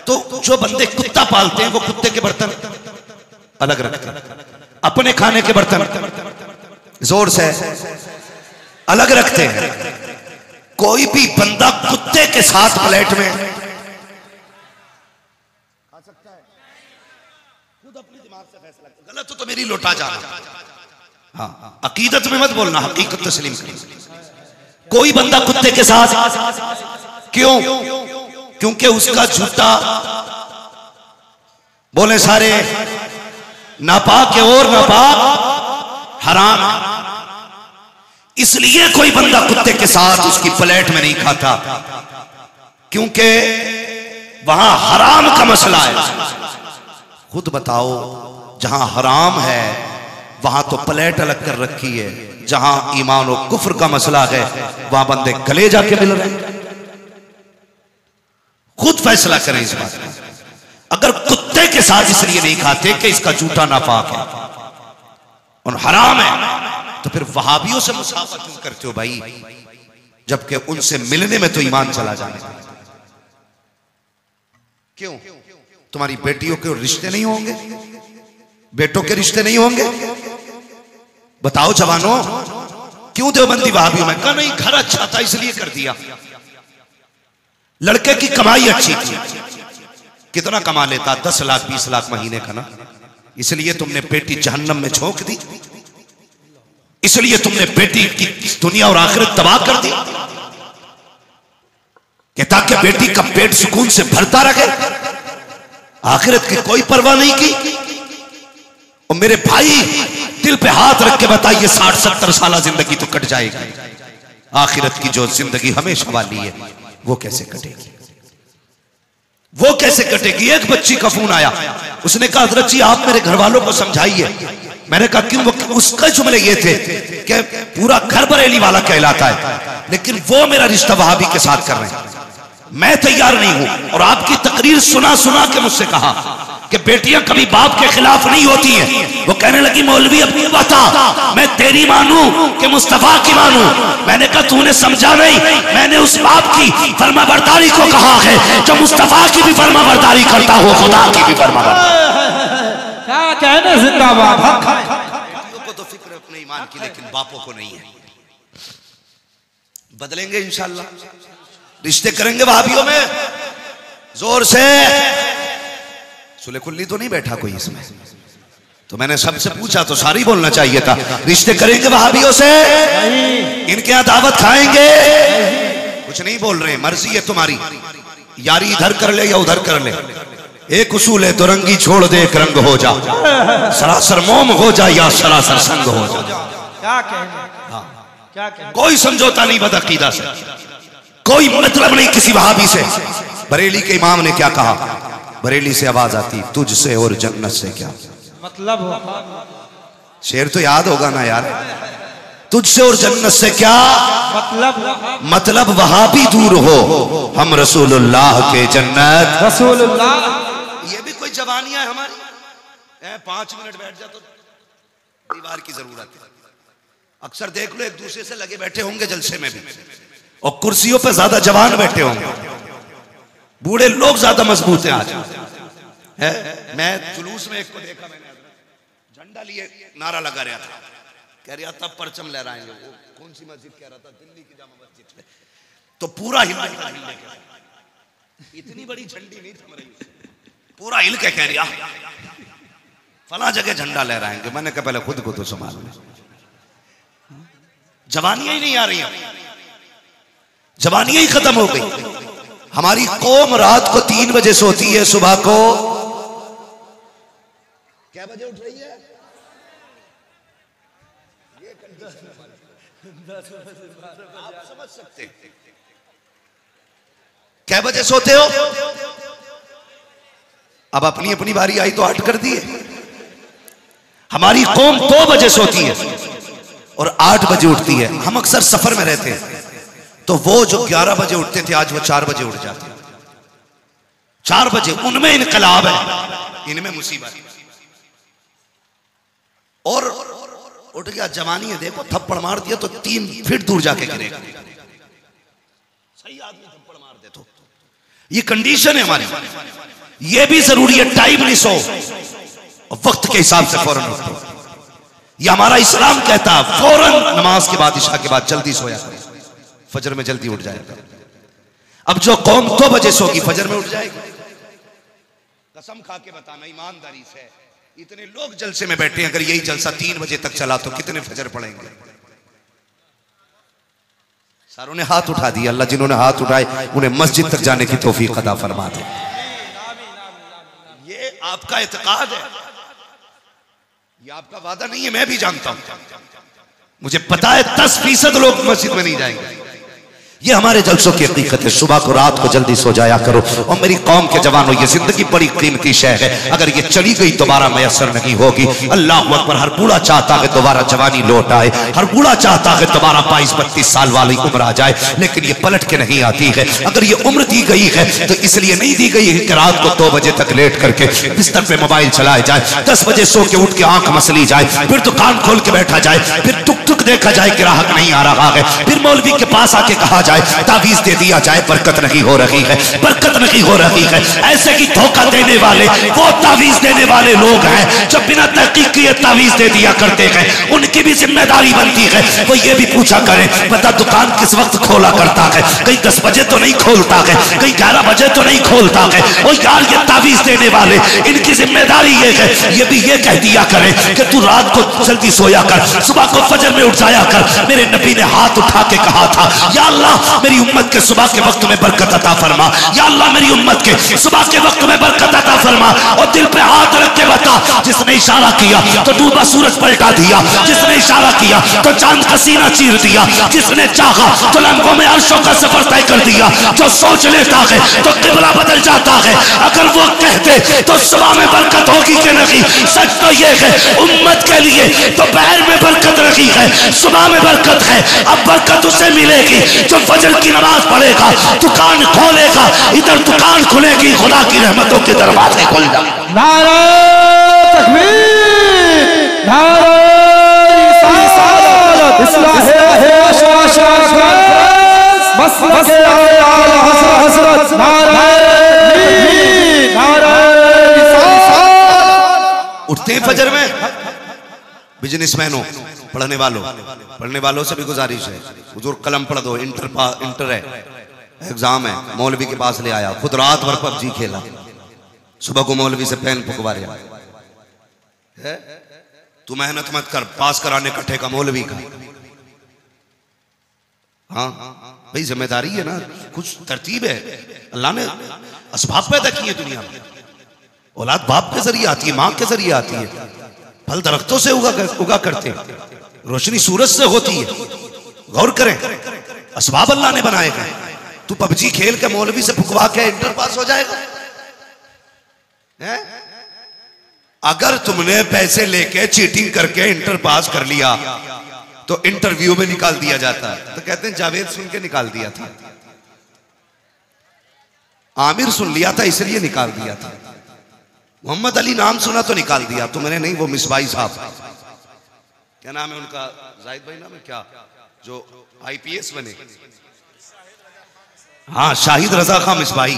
तो जो बंदे कुत्ता पालते हैं, वो कुत्ते के बर्तन अलग रखते हैं। अपने खाने के बर्तन। ज़ोर से अलग रखते हैं। कोई भी बंदा कुत्ते के साथ प्लेट में गलत हो तो मेरी लौटा जाना हाँ अकीदत में मत बोलना हकीकत तस्लीम कर। कोई बंदा कुत्ते के साथ क्यों? क्योंकि उसका जूता बोले सारे, नापाक और नापाक। हराम। इसलिए कोई बंदा कुत्ते के साथ उसकी प्लेट में नहीं खाता। क्योंकि वहाँ हराम का मसला है। खुद बताओ, जहाँ हराम है, वहाँ तो प्लेट अलग कर रखी है। जहाँ ईमान और कुफर का मसला है, वहाँ बंदे गले जाके मिल रहे खुद फैसला करें इस बात का। अगर कुत्ते के साथ इसलिए नहीं खाते कि इसका जूठा नापाक है। और हराम है। तो फिर वहाबियों से मुसाफा क्यों करते हो भाई? जबकि उनसे मिलने में तो ईमान चला जाने क्यों? तुम्हारी बेटियों के रिश्ते नहीं होंगे? बेटों के रिश्ते नहीं होंगे? बताओ जवानों, क्यों देवबंदी वहाँ में कहा, नहीं, घर अच्छा था, इसलिए कर दिया। लड़के की कमाई अच्छी थी। कितना कमा लेता? दस लाख, बीस लाख महीने का ना। इसलिए तुमने बेटी जहन्नम में झोंक दी। इसलिए तुमने बेटी की दुनिया और आखिरत तबाह कर दी। कि ताकि बेटी का पेट सुकून से भरता रहे, आखिरत की कोई परवाह नहीं की। और मेरे भाई, दिल पे हाथ रख के बताइए, साठ, सत्तर साल ज़िंदगी तो कट जाएगी। आखिरत की जो ज़िंदगी हमेशा वाली है, वो कैसे कटेगी? वो कैसे कटेगी? एक बच्ची का फ़ोन आया। उसने कहा, हज़रत जी, आप मेरे घर वालों को समझाइए। मैंने कहा, क्यों वो उसके जुमले ये थे कि पूरा घर बरेली वाला कहलाता है, लेकिन वो मेरा रिश्ता वहाबी के साथ कर रहे हैं। मैं तैयार नहीं हूँ और आपकी तकरीर सुना सुना के मुझसे कहा कि बेटियाँ कभी बाप के खिलाफ नहीं होती हैं। वो कहने लगी, मौलवी अपनी बता मैं तेरी मानू कि मुस्तफ़ा की मानू? मैंने कहा, तूने समझा नहीं। मैंने उस बाप की फर्मा बरदारी को कहा है, जो मुस्तफ़ा की भी फर्मा बरदारी करता हो, खुदा की भी फर्मा क्या कहने जिंदाबाद? हक को तो फ़िक्र अपने ईमान की लेकिन बापों को नहीं है। बदलेंगे इंशाल्लाह। रिश्ते करेंगे भाभियों में। ज़ोर से। सुले कुल्ली तो नहीं बैठा कोई इसमें। तो मैंने सबसे पूछा तो सारी बोलना चाहिए था। रिश्ते करेंगे भाभियों से। इनके यहाँ दावत खाएँगे। कुछ नहीं बोल रहे मर्ज़ी है तुम्हारी। यारी इधर कर ले या उधर कर ले। एक उसूल है तो रंगी छोड़ दे एक रंग हो जा। सरासर मोम हो जा या सरासर संग हो जा। क्या कहने क्या कोई समझौता नहीं बदअकीदा से। कोई मतलब नहीं किसी वहाबी से। बरेली के इमाम ने क्या कहा? बरेली से आवाज़ आती तुझसे और जन्नत से क्या? मतलब शेर तो याद होगा ना यार। तुझसे और जन्नत से क्या? मतलब मतलब वहाँ भी दूर हो। हम रसूलुल्लाह के जन्नत। रसूलुल्लाह। कोई जवानियाँ है हमारी? ए, पाँच मिनट बैठ जा तो दीवार की ज़रूरत है। अक्सर देख लो एक दूसरे से लगे बैठे होंगे जलसे में भी। और कुर्सियों पे ज़्यादा जवान बैठे होंगे। बूढ़े लोग ज़्यादा मज़बूत हैं आज। है मैं जुलूस में एक को देखा मैंने झंडा लिए नारा लगा रहा था। कह रहा तब परचम लहराएँगे। वो कौन सी मस्जिद कह रहा था? दिल्ली की जामा मस्जिद। तो पूरा हिल था हिलने इतनी बड़ी झंडी नहीं थम रही। पूरा हिल के कह रहा फला जगह झंडा ले लहराएँगे। मैंने कहा, पहले खुद को तो संभाल जवानियाँ ही नहीं आ रही जवानियाँ ही खत्म हो गई। हमारी कौम रात को तीन बजे सोती है, सुबह को। क्या बजे उठ रही है। आप समझ सकते क्या बजे सोते हो? अब अपनी अपनी बारी आई तो हट कर दिए। हमारी कौम दो बजे सोती है और आठ बजे उठती है। हम अक्सर सफ़र में रहते हैं। तो वो जो ग्यारह बजे उठते थे आज वो चार बजे उठ जाते हैं। चार बजे उनमें इनकलाब है। इनमें मुसीबत और उठ गया जवानी है देखो थप्पड़ मार दिया तो तीन फीट दूर जाके गिरेगा। सही आदमी थप्पड़ मार दे तो। ये कंडीशन है हमारी। ये भी ज़रूरी है टाइम नहीं सो। वक्त के हिसाब से फ़ौरन उठो। ये हमारा इस्लाम कहता है, फ़ौरन नमाज़ के बाद ईशा के बाद जल्दी सोया करो। फजर में जल्दी उठ जाएगा अब जो कौम दो बजे सोगी, फजर में उठ जाएगी। कसम खा के बताना, ईमानदारी से। इतने लोग जलसे में बैठे हैं, अगर यही जलसा तीन बजे तक चला तो कितने फजर पड़ेंगे? सारों ने हाथ उठा दिया, अल्लाह जिन्होंने हाथ उठाए, उन्हें मस्जिद तक जाने की तोफीक अदा फरमा दे। आपका एतकाद है। ये आपका वादा नहीं है, मैं भी जानता हूँ। मुझे पता है दस फ़ीसद लोग मस्जिद में नहीं जाएँगे। ये हमारे जलसों की हकीकत है। सुबह को रात को जल्दी सो जाया करो। और मेरी कौम के जवानों, ये ज़िंदगी बड़ी कीमती शह है। अगर ये चली गई, दोबारा मैसर नहीं होगी। अल्लाह अकबर, हर बूढ़ा चाहता है दोबारा जवानी लौट आए। हर बूढ़ा चाहता है दोबारा बाईस बत्तीस साल वाली उम्र आ जाए। लेकिन ये पलट के नहीं आती है। अगर ये उम्र दी गई है तो इसलिए नहीं दी गई है कि रात को दो बजे तक लेट करके बिस्तर पे मोबाइल चलाए जाए। दस बजे सो के उठ के आँख मसली जाए। फिर दुकान खोल के बैठा जाए। फिर टुक टुक देखा जाए ग्राहक नहीं आ रहा है। फिर मौलवी के पास आके कहा जाए, तावीज दे दिया जाए, बरकत नहीं हो रही है, बरकत नहीं हो रही है। ऐसे की धोखा देने वाले, वो तावीज देने वाले लोग हैं, जो बिना तहकीक किए तावीज दे दिया करते हैं। उनकी भी ज़िम्मेदारी बनती है। वो ये भी पूछा करे, बता, दुकान किस वक्त खोला करता है? कहीं दस बजे तो नहीं खोलता है, कहीं ग्यारह बजे तो नहीं खोलता है। वो यार, ये तावीज देने वाले, इनकी ज़िम्मेदारी ये है। ये भी ये कह दिया करे कि तू रात को जल्दी सोया कर, सुबह को फजर में उठ जाया कर। मेरे नबी ने हाथ उठा के कहा था, या अल्लाह मेरी उम्मत के सुबह के वक्त में बरकत अता फरमा। या अल्लाह, मेरी उम्मत के सुबह के वक्त में बरकत अता फरमा। और दिल पे हाथ रख के बता, जिसने इशारा किया तो डूबा सूरज पलटा दिया। जिसने इशारा किया तो चाँद का सीना चीर दिया। जिसने चाहा तो लम्बों में अर्शों का सफ़र तय कर दिया। जो सोच लेता है तो किबला बदल जाता है। अगर वो कहते तो सुबह में बरकत होगी कि नहीं? सच तो ये है, उम्मत के लिए दोपहर में बरकत रखी है, सुबह में बरकत है। अब बरकत उसे मिलेगी, जो फजर की नमाज़ पढ़ेगा दुकान खोलेगा इधर दुकान खुलेगी खुदा की रहमतों के दरवाजे खुल उठते हैं फजर में। बिजनेसमैन पढ़ने वालों पढ़ने वालों से भी गुजारिश है। हुजूर कलम पढ़ दो, इंटर इंटर है। एग्ज़ाम है, मौलवी के पास ले आया। खुद रात भर पबजी खेला। सुबह को मौलवी से पेन फुकवा रहा तू मेहनत मत कर, पास कराने कट्ठे का मौलवी का। हाँ भाई, ज़िम्मेदारी है ना। कुछ तरतीब है। अल्लाह ने असबाब पैदा किए दुनिया में। औलाद बाप के ज़रिए आती है, माँ के ज़रिए आती है। फल दरख्तों से उगा उगा करते हैं। रोशनी सूरज से होती है। गौर करें, असबाब अल्लाह ने बनाए गए तू पबजी खेल के मौलवी से फुकवा के इंटर पास हो जाएगा? अगर तुमने पैसे लेके चीटिंग करके इंटर पास कर लिया तो इंटरव्यू में निकाल दिया जाता है। तो कहते हैं, जावेद सुन के निकाल दिया था। आमिर सुन लिया था, इसलिए निकाल दिया था। मोहम्मद अली नाम सुना तो निकाल दिया। तो मैंने, नहीं, वो मिसबाई साहब। क्या नाम है उनका? जाहिद भाई नाम है क्या? जो आईपीएस बने। हाँ शाहिद रजा खां मिसबाई।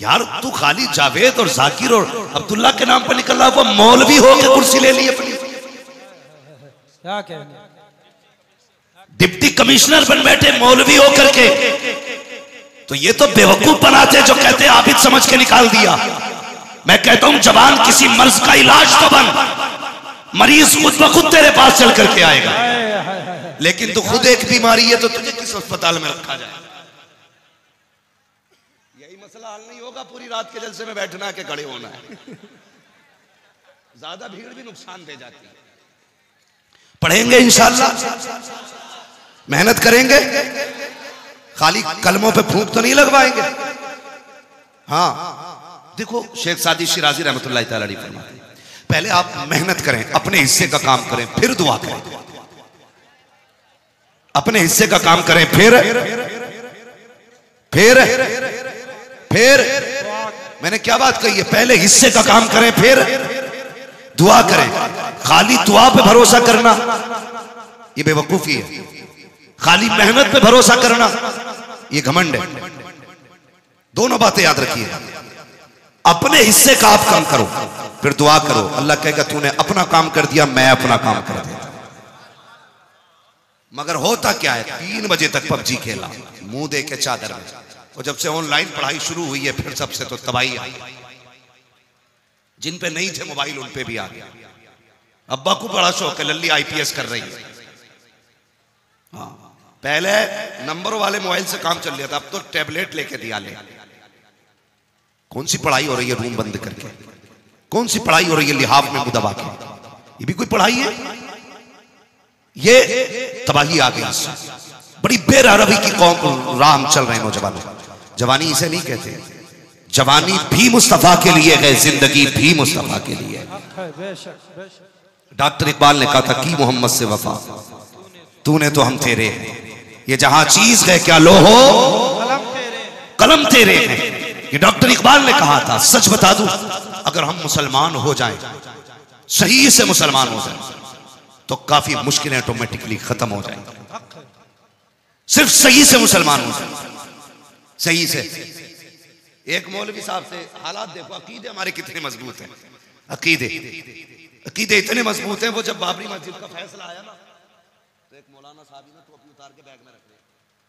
यार तू खाली जावेद और जाकिर और अब्दुल्ला के नाम पर निकल रहा वो मौलवी हो के कुर्सी ले ली अपनी। क्या डिप्टी कमिश्नर बन बैठे मौलवी होकर के तो ये तो बेवकूफ़ बनाते जो कहते आबिद समझ के निकाल दिया। मैं कहता हूँ जवान किसी मर्ज का इलाज तो बन। मरीज़ खुद ब खुद तेरे पास चल करके आएगा। लेकिन तू खुद एक बीमारी है तो तुझे किस अस्पताल में रखा जाए? यही मसला हल नहीं होगा पूरी रात के जलसे में बैठना के खड़े होना है। ज़्यादा भीड़ भी नुकसान दे जाती है। पढ़ेंगे इंशाल्लाह। मेहनत करेंगे। खाली कलमों पे फूंक तो नहीं लगवाएँगे। हाँ। देखो शेख सादी शिराजी रहमत फरमाते हैं, पहले आप मेहनत करें, अपने हिस्से का काम करें, फिर दुआ करें। अपने हिस्से का काम करें, फिर फिर फिर। मैंने क्या बात कही है? पहले हिस्से का काम करें, फिर दुआ करें। खाली दुआ पे भरोसा करना, ये बेवकूफ़ी है। खाली मेहनत पे भरोसा करना, ये घमंड है। दोनों बातें याद रखिए। अपने हिस्से का आप काम करो। फिर दुआ करो, अल्लाह कहेगा, तूने अपना काम कर दिया, मैं अपना काम कर दिया मगर होता क्या है, तीन बजे तक पबजी खेला, मुँह दे के चादर में। और जब से ऑनलाइन पढ़ाई शुरू हुई है, फिर सबसे तो तबाही आई जिन पे नहीं थे मोबाइल, उन पे भी आ गया। अब्बा को बड़ा शौक है, लल्ली आईपीएस कर रही है। हाँ पहले नंबरों वाले मोबाइल से काम चल रहा था, अब तो टैबलेट लेके दिया ले। कौन सी पढ़ाई हो रही है रूम बंद करके? कौन सी पढ़ाई हो रही है लिहाफ में दबा के? ये भी कोई पढ़ाई है? ये तबाही आ गई बड़ी बेरहरवी की कौम राम चल रहे नौजवानों। जवानी इसे नहीं कहते। जवानी भी मुस्तफ़ा के लिए है, ज़िंदगी भी मुस्तफ़ा के लिए डॉक्टर इकबाल ने कहा था, कि मोहम्मद से वफा? तूने तो हम तेरे हैं। ये जहाँ चीज़ है, क्या लो हो कलम तेरे हैं। ये डॉक्टर इकबाल ने कहा था, सच बता दूँ, अगर हम मुसलमान हो जाएँ, सही से मुसलमान हो जाएँ तो काफ़ी मुश्किलें ऑटोमेटिकली खत्म हो जाएँगी। सिर्फ़ सही से मुसलमान हो जाए, सही से। एक मौलवी साहब से, हालात देखो, अकीदे हमारे कितने मज़बूत हैं, अकीदे अकीदे इतने मज़बूत हैं, वो जब बाबरी मस्जिद का फैसला आया ना तो एक मौलाना साहब ने टोपी उतार के बैग में रख लिया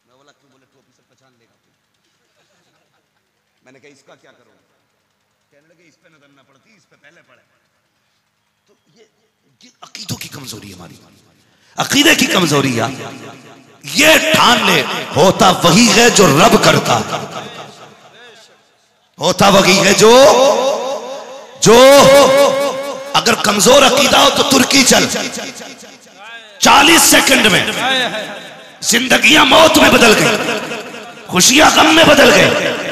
मैं बोला, क्यों बोले, टोपी से पहचान लेगा? मैंने कहा, इसका क्या करूँगा कहने लगे, इस पे नज़र पड़ती, इस पे पहले पड़े। तो ये अकीदों की कमज़ोरी हमारी। अकीदे की कमज़ोरी है। ये ठान ले होता वही है जो रब करता। होता वही है जो जो, अगर कमज़ोर अकीदा हो तो तुर्की चल। चालीस सेकंड में जिंदगियाँ मौत में बदल गई, खुशियाँ गम में बदल गई।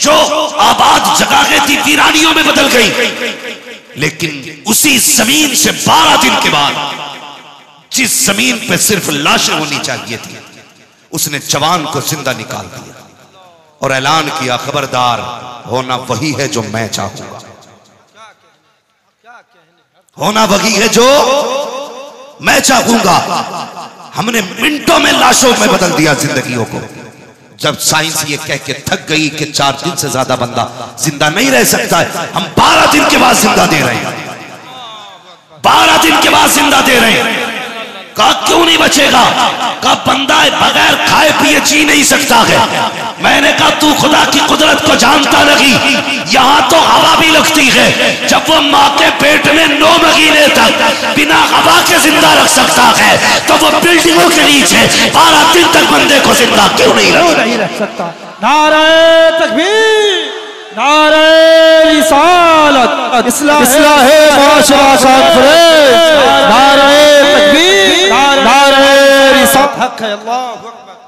जो आबाद जगह थी वीरानियों में बदल गई। लेकिन उसी ज़मीन से बारह दिन के बाद, जिस ज़मीन पे सिर्फ़ लाशें होनी चाहिए थी, उसने जवान को ज़िंदा निकाल दिया। और ऐलान किया, खबरदार, होना वही है जो मैं चाहूँगा। होना वही है जो मैं चाहूँगा। हमने मिनटों में लाशों में बदल दिया जिंदगियों को। जब साइंस ये कह के थक गई कि चार दिन से ज़्यादा बंदा ज़िंदा नहीं रह सकता है, हम बारह दिन के बाद ज़िंदा दे रहे हैं। बारह दिन के बाद ज़िंदा दे रहे हैं। कहा क्यों नहीं बचेगा? कहा बंदा बगैर खाए पिए जी नहीं सकता है। मैंने कहा, तू खुदा की कुदरत को जानता नहीं, यहाँ तो हवा भी लगती है। जब वो माँ के पेट में नौ महीने तक बिना हवा के ज़िंदा रख सकता है तो वो बिल्डिंगों के नीचे बारह दिन तक बंदे को ज़िंदा क्यों नहीं रख सकता? नारे तकबीर नारे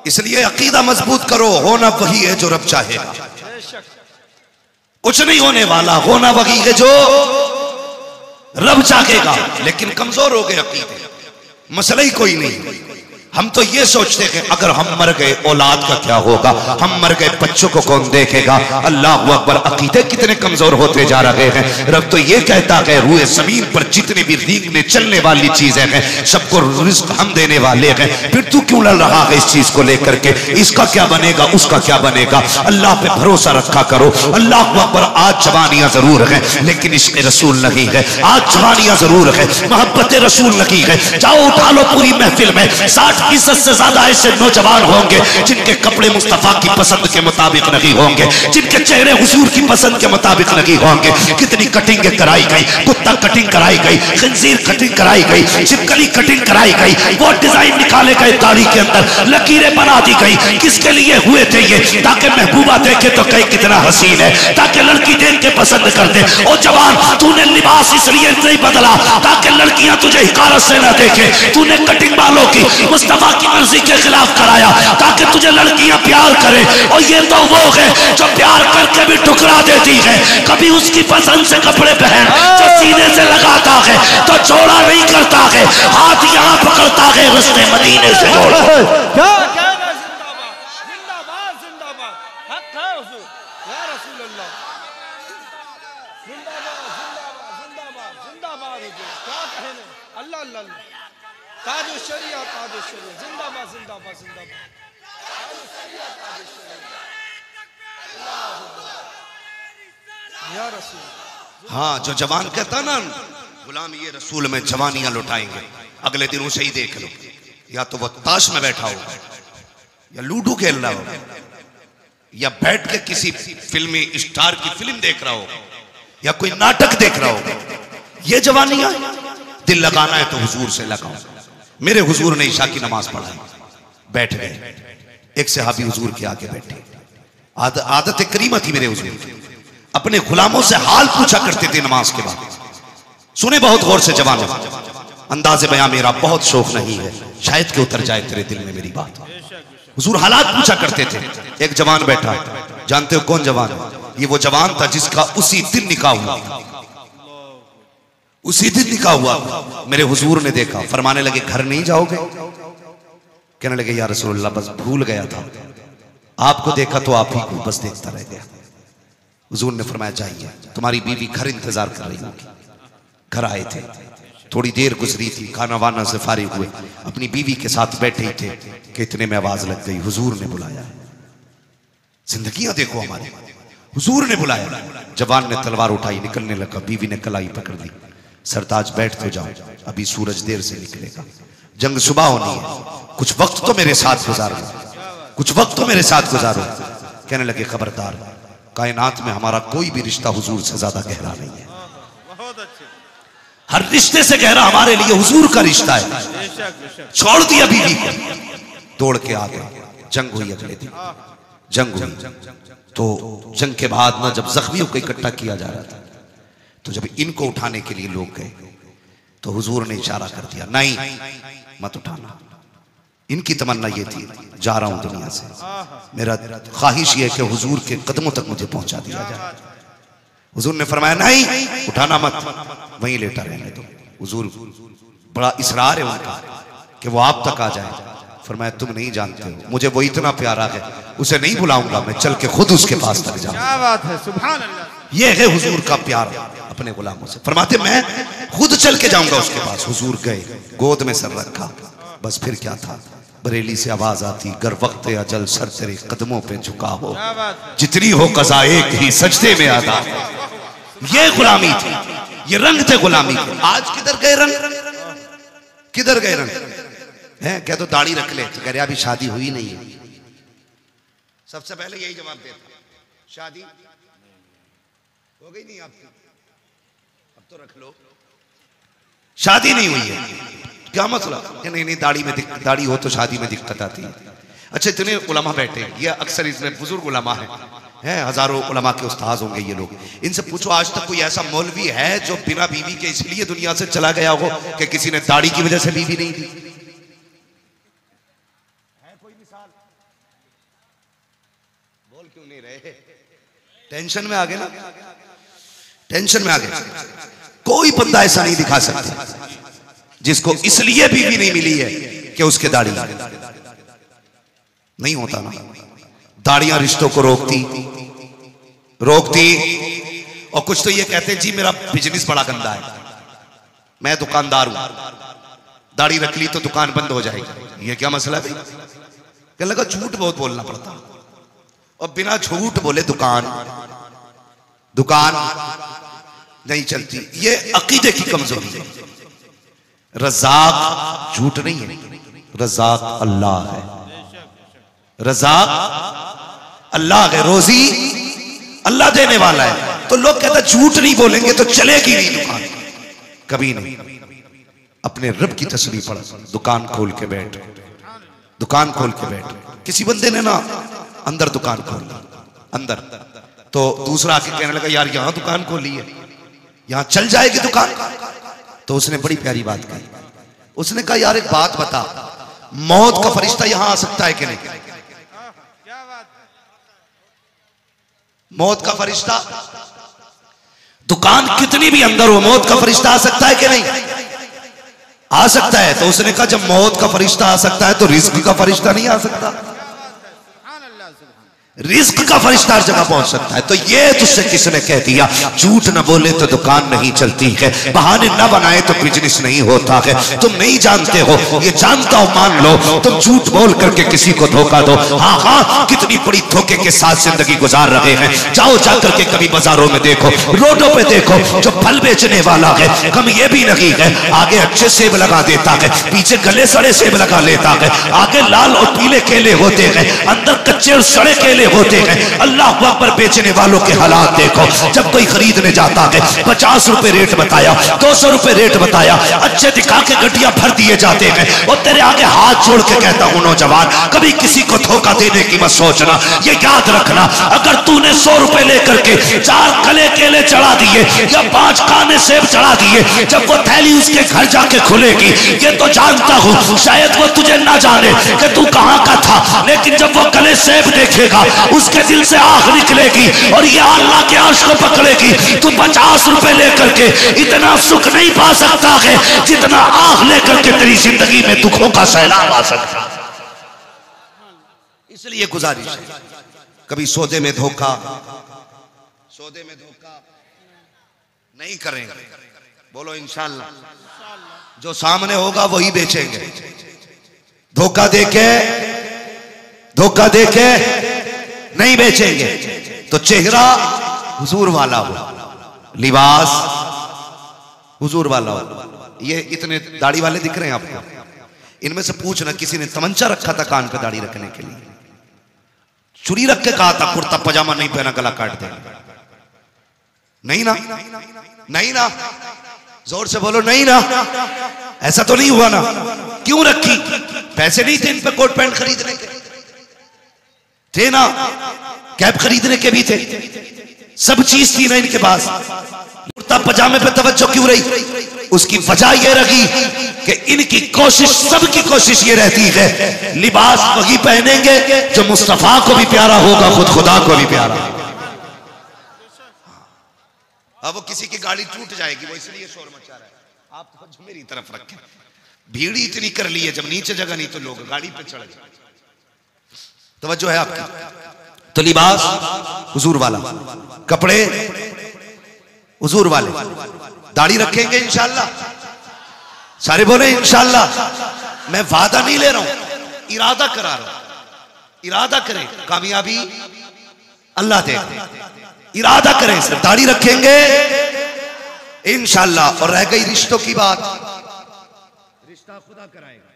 इसलिए अकीदा मज़बूत करो, होना वही है जो रब चाहे। कुछ नहीं होने वाला, होना वही है जो रब चाहेगा। लेकिन कमज़ोर हो गए अकीदे। मसला ही कोई नहीं। हम तो ये सोचते हैं अगर हम मर गए, औलाद का क्या होगा? हम मर गए, बच्चों को कौन देखेगा? अल्लाह अकबर, अकीदे कितने कमज़ोर होते जा रहे हैं। रब तो ये कहता है रूए ज़मीन पर जितनी भी रींगने चलने वाली चीज़ें हैं, सबको रिस्क हम देने वाले हैं। फिर तू क्यों लड़ रहा है इस चीज़ को लेकर के? इसका क्या बनेगा, उसका क्या बनेगा? अल्लाह पे भरोसा रखा करो। अल्लाह अकबर, आज जवानियाँ ज़रूर है, लेकिन इसके रसूल नहीं है। आज जवानियाँ ज़रूर है मोहब्बत रसूल नहीं है। जाओ, उठा लो पूरी महफिल में। साठ फ़ीसद से ज़्यादा ऐसे नौजवान होंगे, जिनके कपड़े मुस्तफ़ा की पसंद के मुताबिक नहीं होंगे, जिनके चेहरे हुजूर की पसंद के मुताबिक नहीं होंगे। कितनी कटिंग कराई गई, कुत्ता कटिंग कराई गई, खंजीर कटिंग कराई गई, चिपकली कटिंग कराई गई, वो डिज़ाइन निकाले गए दाढ़ी के अंदर, लकीरें बना दी गई। किसके लिए हुए थे ये? ताकि महबूबा देखे तो कहीं कितना हसीन है, ताकि लड़की देख के पसंद कर दे। ओ जवान, तूने लिबास इसलिए नहीं बदला, ताकि लड़कियाँ तुझे हिकारत से न देखे। तूने कटिंग वालों की मुस्तफ़ा की मर्ज़ी के खिलाफ कराया, ताकि तुझे लड़कियाँ प्यार करे। और ये तो वो है जो प्यार करके भी टुकड़ा देती है। कभी उसकी पसंद से कपड़े पहन, जो सीने से लगाता है तो जोड़ा नहीं करता है, हाथ यहाँ पकड़ता है उसने मदीने से जोड़ा क्या कहना है जिंदाबाद जिंदाबाद जिंदाबाद हक है हुजूर या रसूल अल्लाह जिंदाबाद जिंदाबाद जिंदाबाद जिंदाबाद हुजूर क्या कहने अल्लाह अल्लाह अल्लाह ताज शरिया ताज शरिया जिंदाबाद जिंदाबाद जिंदाबाद ताज शरिया ताज शरिया या रसूल हाँ जो जवान कहता ना गुलाम ये रसूल में जवानियाँ लुटाएँगे। अगले दिन उसे ही देख लो। या तो वो ताश में बैठा होगा या लूडो खेल रहा होगा या बैठ के किसी फिल्मी स्टार की फ़िल्म देख रहा होगा या कोई नाटक देख रहा हो ये जवानियाँ दिल लगाना है तो हुजूर से लगाओ। मेरे हुजूर ने ईशा की नमाज़ पढ़ाई। बैठ गए। एक सहाबी हुजूर के आगे बैठे। आद, आदत करीमा थी मेरे हुजूर की। अपने गुलामों से हाल पूछा करते थे नमाज़ के बाद। सुने बहुत गौर से जवानों, अंदाजे बयां मेरा बहुत शौक नहीं है। शायद के उतर जाए तेरे दिल में मेरी बात। हुजूर हालात पूछा करते थे। एक जवान बैठा। जानते हो कौन जवान? ये वो जवान था जिसका उसी दिन निकाह हुआ। उसी दिन निकाह हुआ। मेरे हुजूर ने देखा। फरमाने लगे, घर नहीं जाओगे? कहने लगे यार रसूलुल्लाह, बस भूल गया था। आपको देखा तो आप ही को बस देखता रह गया। हुजूर ने फरमाया, जाइए। तुम्हारी बीवी घर इंतज़ार कर रही होगी। घर आए थे। थोड़ी देर गुजरी थी। खाना वाना से फारिग हुए। अपनी बीवी के साथ बैठे ही थे कि इतने में आवाज़ लग गई। हुजूर ने बुलाया। जिंदगियाँ देखो हमारी। हुजूर ने बुलाया। जवान ने तलवार उठाई, निकलने लगा। बीवी ने कलाई पकड़ ली। सरताज, बैठ तो जाओ। अभी सूरज देर से निकलेगा। जंग सुबह होनी है। कुछ वक्त तो मेरे साथ गुजारो कुछ वक्त तो मेरे साथ गुजारो कहने लगे, खबरदार कायनात में हमारा कोई भी रिश्ता हुजूर से ज़्यादा गहरा नहीं है। हर रिश्ते से गहरा हमारे लिए हुजूर का रिश्ता है। छोड़ दिया बीवी को। दौड़ के आ गए। जंग हुई अगले दिन। जंग हुई। तो जंग के बाद ना जब जख्मियों को इकट्ठा किया जा रहा था तो जब इनको उठाने के लिए लोग गए तो हुजूर ने इशारा कर दिया नहीं मत उठाना। इनकी तमन्ना ये थी जा रहा हूँ दुनिया से। मेरा ख्वाहिश ये है कि हुजूर के कदमों तक मुझे पहुँचा दिया जाए। हुजूर ने फरमाया नहीं उठाना मत वहीं लेटा रहने दो। हुजूर बड़ा इसरार है उनका कि वो आप तक आ जाए। फरमाया तुम नहीं जानते हो मुझे वो इतना प्यारा है उसे नहीं बुलाऊँगा मैं चल के खुद उसके पास तक जाऊँगा ये है हुजूर का प्यार अपने गुलामों से। फरमाते मैं खुद चल के जाऊँगा उसके पास। हुजूर गए गोद में सर रखा बस फिर क्या था? बरेली से आवाज़ आती गर वक्त अजल सर तेरे कदमों पे झुका हो। जितनी हो कजा एक ही सजदे में आता ये गुलामी थी ये रंग थे गुलामी के। आज किधर गए रंग? किधर गए रंग? है क्या तो दाढ़ी रख ले? तो कह रहे अभी शादी हुई नहीं है। सबसे पहले यही जवाब देता शादी हो गई नहीं आपकी? अब तो रख लो। शादी नहीं हुई है। क्या मसला? नहीं नहीं दाढ़ी में दाढ़ी हो तो शादी में दिक्कत आती है। अच्छा इतने उलमा बैठे हैं। ये अक्सर इसमें बुज़ुर्ग उलमा है। हैं हज़ारों उलमा के उस्ताद होंगे ये लोग। इनसे पूछो आज तक कोई ऐसा मौलवी है जो बिना बीवी के इसलिए दुनिया से चला गया हो कि किसी ने दाढ़ी की वजह से बीवी नहीं दी बोल क्यों नहीं रहे? टेंशन में आ गए ना। टेंशन में आ गए कोई बंदा ऐसा नहीं दिखा सकता। जिसको इसलिए बीवी नहीं मिली है कि उसके दाढ़ी नहीं होता ना। दाढ़ियाँ रिश्तों को रोकती। रोकती और कुछ तो ये कहते हैं जी मेरा बिज़नेस बड़ा गंदा है। मैं दुकानदार हूँ। दाढ़ी रख ली तो दुकान बंद हो जाएगी। ये क्या मसला है क्या लगा झूठ बहुत बोलना पड़ता। और बिना झूठ बोले दुकान। दुकान नहीं चलती। ये अकीदे की कमज़ोरी है। रजाक झूठ नहीं है। रजाक अल्लाह है। रजाक अल्लाह है। रोजी अल्लाह देने वाला है। तो लोग कहते झूठ नहीं बोलेंगे तो चलेगी नहीं दुकान। कभी नहीं। अपने रब की तस्वीर पढ़। दुकान खोल के बैठ। दुकान खोल के बैठ। किसी बंदे ने ना अंदर दुकान खोल अंदर। तो दूसरा आके कहने लगा, यार, यहाँ दुकान खोली है। यहाँ चल जाएगी दुकान। तो उसने बड़ी प्यारी बात कही। उसने कहा, यार, एक बात बता, मौत का फरिश्ता यहाँ आ सकता है कि नहीं? मौत का फरिश्ता? दुकान कितनी भी अंदर हो, मौत का फरिश्ता आ सकता है कि नहीं? आ सकता है। तो उसने कहा, जब मौत का फरिश्ता आ सकता है तो रिस्क का फरिश्ता नहीं आ सकता। रिस्क का फरिश्ता हर जगह पहुँच सकता है। तो ये तुझसे किसने कह दिया? झूठ न बोले तो दुकान नहीं चलती है। बहाने न बनाए तो बिज़नेस नहीं होता है। तुम नहीं जानते हो। ये जानता हो, मान लो। तुम झूठ बोल करके किसी को धोखा दो। हाँ हाँ कितनी बड़ी धोखे के साथ ज़िंदगी गुजार रहे हैं। जाओ जा करके कभी बाजारों में देखो। रोडों पे देखो जो फल बेचने वाला है। कम ये भी नहीं है। आगे अच्छे सेब लगा देता है। पीछे गले सड़े सेब लगा लेता है। आगे लाल और पीले केले होते हैं। अंदर कच्चे और सड़े केले होते हैं। अल्लाह पर बेचने वालों के हालात देखो। जब कोई खरीदने जाता है, पचास रुपए रेट बताया, दो सौ रुपए रेट बताया, अच्छे दिखा के गड्डियाँ भर दिए जाते हैं। और तेरे आगे हाथ जोड़ के कहता हूँ, नौजवान, कभी किसी को धोखा देने की मत सोचना, ये याद रखना, अगर तूने सौ रुपए लेकर के चार कले केले चढ़ा दिए, या पाँच काने सेब चढ़ा दिए, जब वो थैली उसके घर जाके खुलेगी, ये तो जानता हूँ, शायद वो तुझे ना जाने कि तू कहाँ का था। लेकिन जब वो कले सेब देखेगा उसके दिल से आग निकलेगी और ये अल्लाह के अर्श को पकड़ेगी। तू पचास रुपए लेकर के इतना सुख नहीं पा सकता है जितना आग लेकर के तेरी ज़िंदगी में दुखों का सैलाब आ सकता इसलिए गुजारिश कभी सौदे में धोखा, सौदे में धोखा नहीं करेंगे। बोलो, इंशाल्लाह। जो सामने होगा वही बेचेंगे। धोखा देके धोखा देके नहीं बेचेंगे। तो चेहरा हुजूर वाला हो, लिबास हुजूर वाला हो। ये इतने दाढ़ी वाले दिख रहे हैं आपको? इनमें से पूछना किसी ने तमंचा रखा था कान पे दाढ़ी रखने के लिए? चुरी रख के कहा था, कुर्ता पजामा नहीं पहना, गला काट दे। नहीं ना? नहीं ना? ज़ोर से बोलो, नहीं ना? ऐसा तो नहीं हुआ ना? क्यों रखी? पैसे नहीं थे इन पे कोट पैंट खरीदने के थे ना कैब खरीदने के भी थे। सब चीज़ थी ना इनके पास। कुर्ता पजामे पे तवज्जो क्यों रही? उसकी वजह यह रही कि इनकी कोशिश, सबकी कोशिश ये रहती है। लिबास वही पहनेंगे जो मुस्तफ़ा को भी प्यारा होगा, खुद खुदा को भी प्यारा। अब वो किसी की गाड़ी टूट जाएगी, वो इसलिए शोर मचा रहा है। आप तो मेरी तरफ़ रखें। भीड़ इतनी कर ली है, जब नीचे जगह नहीं तो लोग गाड़ी पे चढ़ गए तवज्जो है आपकी। तो लिबास हुजूर वाला। कपड़े हुजूर वाले। दाढ़ी रखेंगे इंशाल्लाह। सारे बोले, इंशाल्लाह। मैं वादा नहीं ले रहा हूँ। इरादा करा रहा हूँ। इरादा करें। कामयाबी अल्लाह दे। इरादा करें सिर्फ़ दाढ़ी रखेंगे। इंशाल्लाह। और रह गई रिश्तों की बात। रिश्ता खुदा कराएगा।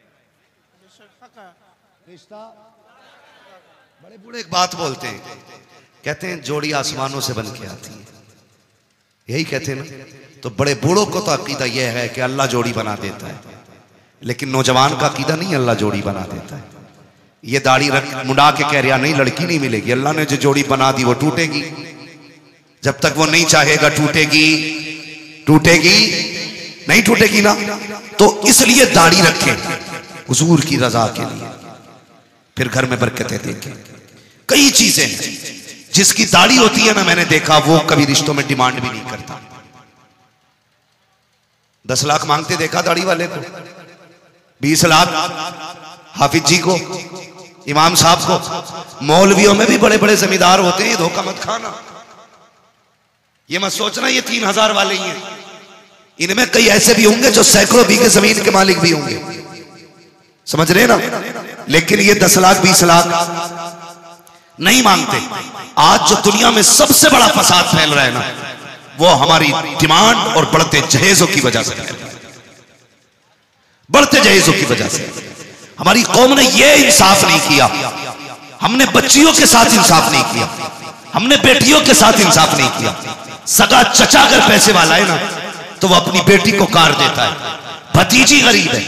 रिश्ता बड़े बूढ़े एक बात बोलते हैं। कहते हैं, जोड़ी आसमानों से बन के आती है। यही कहते हैं ना तो बड़े बूढ़ों को तो अकीदा यह है कि अल्लाह जोड़ी बना देता है। लेकिन नौजवान का अकीदा नहीं, अल्लाह जोड़ी बना देता है। ये दाढ़ी रख, मुड़ा के कह रहा, नहीं, लड़की नहीं मिलेगी। अल्लाह ने जो जोड़ी बना दी, वो टूटेगी। जब तक वो नहीं चाहेगा, टूटेगी। टूटेगी? नहीं टूटेगी ना? तो इसलिए दाढ़ी रखें, हुजूर की रजा के लिए। फिर घर में बरकतें देंगे कई चीज़ें हैं। जिसकी दाढ़ी होती है ना, मैंने देखा, वो कभी रिश्तों में डिमांड भी नहीं करता। दस लाख मांगते देखा दाढ़ी वाले को। बीस लाख हाफिज जी को, इमाम साहब को। मौलवियों में भी बड़े बड़े जमींदार होते हैं धोखा मत खाना। ये मत सोचना, ये तीन हज़ार वाले ही हैं। इनमें कई ऐसे भी होंगे जो सैकड़ों बीघे ज़मीन के मालिक भी होंगे। समझ रहे ना? लेकिन ये दस लाख, बीस लाख नहीं मांगते आज जो दुनिया में सबसे बड़ा फसाद फैल रहा है ना, वो हमारी डिमांड और बढ़ते जहेजों की वजह से। बढ़ते जहेजों की वजह से। हमारी कौम ने ये इंसाफ नहीं किया। हमने बच्चियों के साथ इंसाफ नहीं किया। हमने बेटियों के साथ इंसाफ नहीं किया। सगा चचा अगर पैसे वाला है ना तो वो अपनी बेटी को कार देता है। भतीजी गरीब है।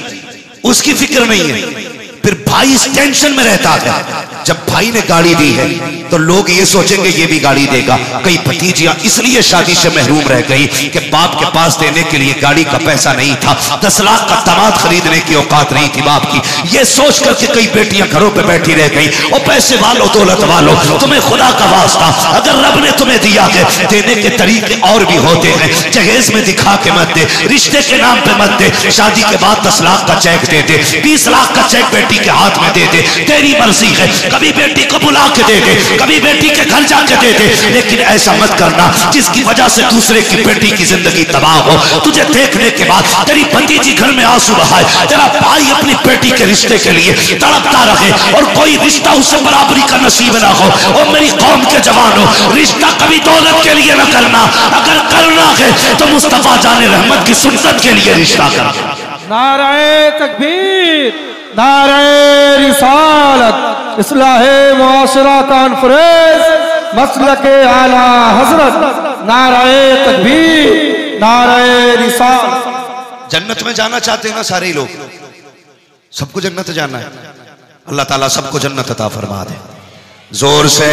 उसकी फ़िक्र नहीं है। फिर भाई इस टेंशन में रहता है। जब भाई ने गाड़ी दी है तो लोग ये सोचेंगे, ये भी गाड़ी देगा। कई भतीजियाँ इसलिए शादी से महरूम रह गई कि बाप के पास देने के लिए गाड़ी का पैसा नहीं था। दस लाख का तमाद खरीदने की औकात नहीं थी बाप की। ये सोच करके कई बेटियाँ घरों पर बैठी रह गई। और पैसे वालों, दौलत वालो, तुम्हें खुदा का वास्ता अगर रब ने तुम्हें दिया है, देने के तरीके और भी होते हैं। जहेज में दिखा के मत दे, रिश्ते के नाम पे मत दे। शादी के बाद दस लाख का चेक दे दे, बीस लाख का चेक बेटी के हाथ में दे दे तेरी मर्ज़ी है। कभी बेटी को बुला के दे दे कभी बेटी के घर जाके दे दे लेकिन ऐसा मत करना, जिसकी वजह से दूसरे की बेटी की ज़िंदगी तबाह हो। तुझे देखने के बाद तेरी भतीजी घर में आँसू बहाए। तेरा भाई अपनी बेटी के रिश्ते के लिए तड़पता रहे और कोई रिश्ता उससे बराबरी का नसीब ना हो। और मेरी कौम के जवानों, रिश्ता कभी दौलत के लिए ना करना। अगर करना है तो मुस्तफ़ा जाने रहमत की सुन्नत के लिए रिश्ता करना। नाराए तकबीर। कॉन्फ्रेंस मसल के आला हज़रत नाराए तकबीर नाराए रिसालत जन्नत में जाना चाहते हैं ना सारे लोग? सबको जन्नत जाना है। अल्लाह ताला सबको जन्नत अता फरमा दे। ज़ोर से।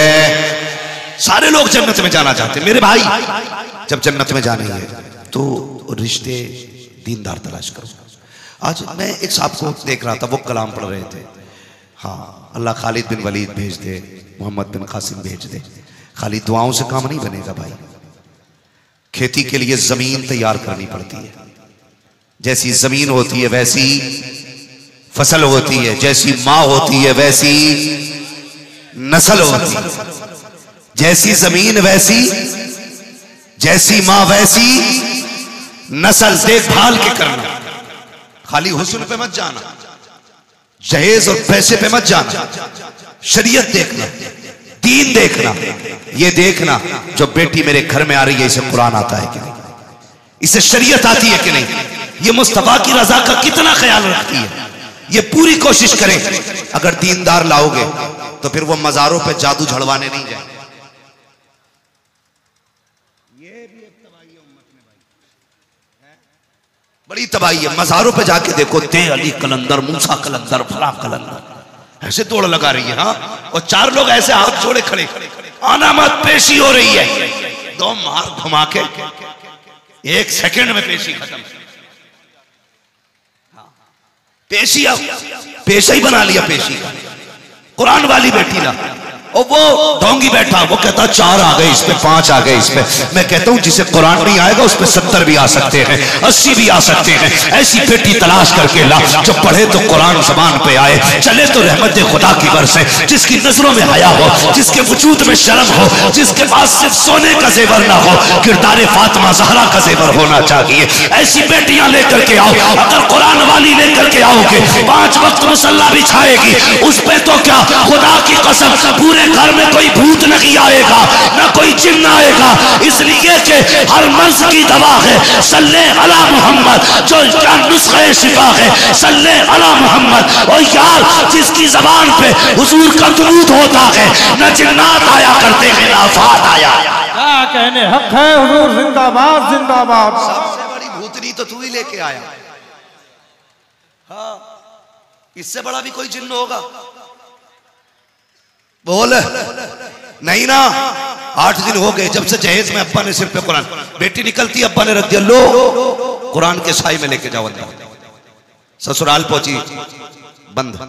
सारे लोग जन्नत में जाना चाहते हैं। मेरे भाई, जब जन्नत में जाने है तो रिश्ते दीनदार तलाश करो। आज मैं एक साहब को देख रहा था, वो कलाम पढ़ रहे थे। हाँ अल्लाह खालिद बिन वलीद भेज दे, मोहम्मद बिन कासिम भेज दे। खाली दुआओं से काम नहीं बनेगा भाई। खेती के लिए ज़मीन तैयार करनी पड़ती है। जैसी ज़मीन होती है, वैसी फ़सल होती है, जैसी माँ होती है, वैसी नस्ल होती है। जैसी ज़मीन, वैसी, जैसी माँ, वैसी नस्ल, देखभाल के करना। खाली हुस्न पे मत जाना। जहेज और पैसे पे मत जाना। शरीयत देखना। दीन देखना। ये देखना जो बेटी मेरे घर में आ रही है, इसे कुरान आता है कि नहीं। इसे शरीयत आती है कि नहीं। ये मुस्तफ़ा की रजा का कितना ख्याल रखती है। ये पूरी कोशिश करें। अगर दीनदार लाओगे तो फिर वो मजारों पे जादू झड़वाने नहीं जाए ये भी एक तबाही उम्मत में भाई बड़ी तबाही है। मजारों पे जाके देखो, ते अली कलंदर, मूसा कलंदर फला कलंदर। ऐसे दौड़ लगा रही है हाँ? और चार लोग ऐसे हाथ जोड़े खड़े। आना मत पेशी हो रही है। दो मार घुमा के एक सेकंड में पेशी खत्म। हाँ। पेशी अब पेशा ही बना लिया पेशी। कुरान वाली बेटी ना। और वो ढोंगी बैठा, वो कहता, चार आ गए इस पे, पाँच आ गए इस पे। मैं कहता हूँ, जिसे कुरान नहीं आएगा, उस पे सत्तर भी आ सकते हैं, अस्सी भी आ सकते हैं। ऐसी बेटी तलाश करके ला जो पढ़े तो कुरान जबान पे आए। चले तो रहमत खुदा की बरसे, जिसकी नज़रों में हया हो, जिसके वजूद में शर्म हो, जिसके पास सिर्फ़ सोने का जेवर ना हो, किरदार फातमा जहरा का जेवर होना चाहिए। ऐसी बेटियाँ लेकर के आओ, अगर कुरान वाली लेकर के आओगे, पाँच वक्त मुसल्ला भी छाएगी उस पर तो क्या, खुदा की कसम, पूरे घर में कोई भूत नहीं आएगा ना कोई चिन्ह आएगा। इसलिए कि हर मर्ज की दवा है सल्ले अला मोहम्मद जो क्या नुस्खे शिफा है सल्ले अला मोहम्मद। और यार जिसकी जबान पे हुजूर का दुरूद होता है न जिन्नात आया करते हैं ना आफात आया। क्या कहने हक है हुजूर जिंदाबाद जिंदाबाद। सबसे बड़ी भूतनी तो तू ही लेके आया। हाँ इससे बड़ा भी कोई जिन्न होगा। बोल। नहीं ना, आठ दिन हो गए, जब से जहेज में अब्बा ने सिर पे कुरान। बेटी निकलती अब्बा ने रख दिया, लो। कुरान के साई में लेके जाओ ससुराल पहुँची, बंद।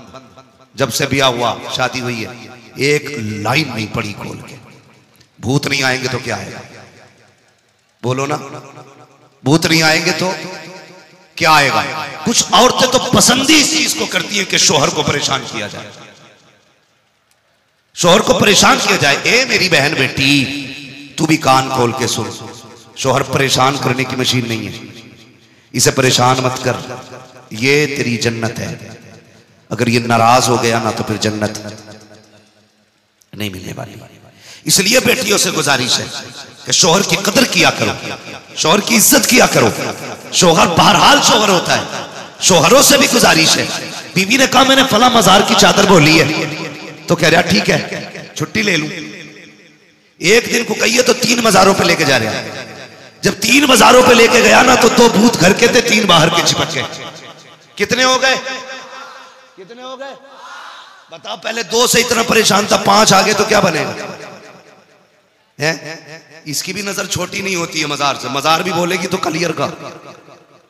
जब से ब्याह हुआ, शादी हुई है, एक लाइन नहीं पड़ी खोल के। भूत नहीं आएँगे तो क्या आएगा? बोलो ना, भूत नहीं आएँगे तो क्या आएगा? कुछ औरतें तो पसंद ही इस चीज़ को करती है कि शोहर को परेशान किया जाए। शोहर को परेशान किया जाए। ए मेरी बहन बेटी तू भी कान खोल के सुन। शोहर परेशान करने की मशीन नहीं है। इसे परेशान मत कर। ये तेरी जन्नत है। अगर ये नाराज़ हो गया ना तो फिर जन्नत नहीं मिलने वाली। इसलिए बेटियों से गुजारिश है कि शोहर की कदर किया करो। शोहर की इज़्ज़त किया करो। शोहर बहरहाल शोहर होता है। शोहरों से भी गुजारिश है। बीवी ने कहा मैंने फला मजार की चादर बोली है। तो कह रहा, ठीक है, छुट्टी ले लू। एक दिन को कहिए तो तीन मजारों पे लेके जा रहा जब तीन मजारों पे लेके गया ना तो दो भूत घर के थे, तीन बाहर के चिपक गए। कितने हो गए? कितने हो गए? बताओ, पहले दो से इतना परेशान था, पाँच आ गए तो क्या बनेगा? है? इसकी भी नज़र छोटी नहीं होती है मजार से। मजार भी बोलेगी तो कलियर का।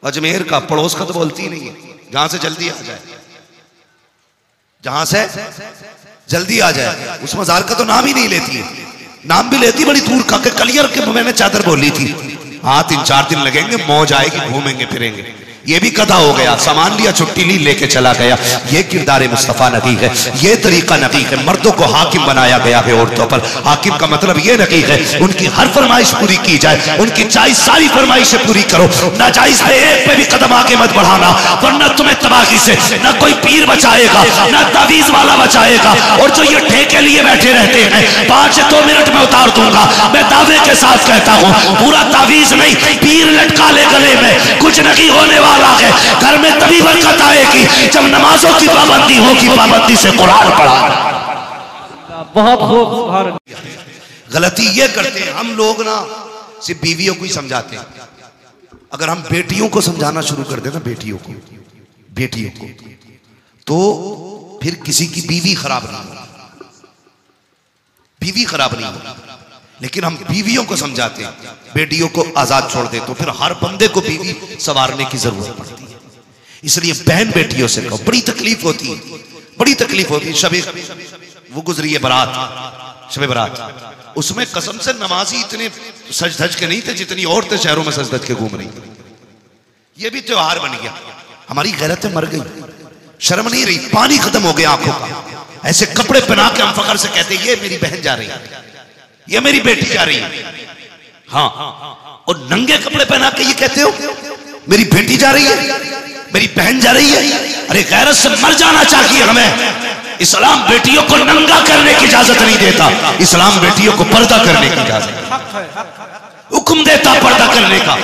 अजमेर का, पड़ोस का तो बोलती नहीं है। जहाँ से जल्दी आ जाए। जहाँ से जल्दी आ जाए। उस मजार का तो नाम ही नहीं लेती है। नाम भी लेती बड़ी दूर का कलियर के मैंने चादर बोली थी। हाँ तीन चार दिन लगेंगे, मौज आएगी, घूमेंगे, फिरेंगे। ये भी कदा हो गया, सामान लिया छुट्टी ली, लेके चला गया। ये किरदार मुस्तफ़ा नबी है, ये तरीका नबी है। मर्दों को हाकिम बनाया गया है औरतों पर। हाकिम का मतलब ये नबी है, उनकी हर फरमाइश पूरी की जाए, उनकी चाइज सारी फरमाइशें पूरी करो। नाजायज पे एक पे भी कदम आगे मत बढ़ाना, वरना तुम्हें तबाही से न कोई पीर बचाएगा, न तावीज वाला बचाएगा। और जो ये ठेके लिए बैठे रहते हैं, पाँच दो मिनट में उतार दूँगा। मैं दावे के साथ कहता हूँ, पूरा तावीज नहीं, पीर लटका ले गले में, कुछ नहीं होने वाला। वाला है। घर में तभी बरकत आएगी जब नमाजों की पाबंदी होगी पाबंदी से कुरान पढ़ा। बहुत खूब गलती ये करते हैं हम लोग ना सिर्फ़ बीवियों को ही समझाते हैं। अगर हम बेटियों को समझाना शुरू कर दें ना बेटियों को बेटियों को तो फिर किसी की बीवी खराब नहीं होगी। बीवी खराब नहीं होगी। लेकिन हम बीवियों को समझाते हैं, बेटियों को आज़ाद छोड़ दे तो फिर हर बंदे को बीवी सवारने की ज़रूरत पड़ती है। इसलिए बहन बेटियों से कहो, बड़ी तकलीफ़ होती है, बड़ी तकलीफ़ होती है। वो गुजरी है बारात, शबे बारात। उसमें कसम से नमाजी इतने सज धज के नहीं थे जितनी औरतें शहरों में सज धज के घूम रही ये भी त्योहार बन गया। हमारी गैरतें मर गई। शर्म नहीं रही, पानी खत्म हो गया आँखों का। ऐसे कपड़े पहना के हम फकर से कहते ये मेरी बहन जा रही है। ये मेरी बेटी जा रही है। हाँ। और नंगे कपड़े पहना के ये कहते हो, मेरी बेटी जा रही है, मेरी बहन जा रही है। अरे गैरत से मर जाना चाहिए हमें। इस्लाम बेटियों को नंगा करने की इजाज़त नहीं देता। इस्लाम बेटियों को पर्दा करने की इजाज़त हुक्म देता पर्दा करने का।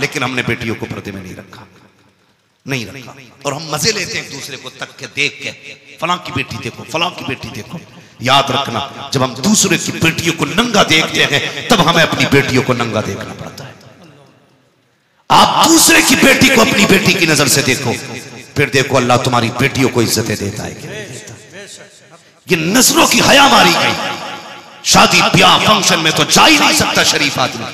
लेकिन हमने बेटियों को पर्दे में नहीं रखा। नहीं रखा। और हम मज़े लेते हैं एक दूसरे को, तक के, देख के, फलां की बेटी देखो, फलां की बेटी देखो। याद रखना। जब हम दूसरे की बेटियों को नंगा देखते हैं, तब हमें अपनी बेटियों को नंगा देखना पड़ता है। आप दूसरे की बेटी को अपनी बेटी की नज़र से देखो, फिर देखो अल्लाह तुम्हारी बेटियों को इज्जतें देता है ये नज़रों की हया मारी गई। शादी, ब्याह, फ़ंक्शन में तो जा ही नहीं सकता शरीफ आदमी।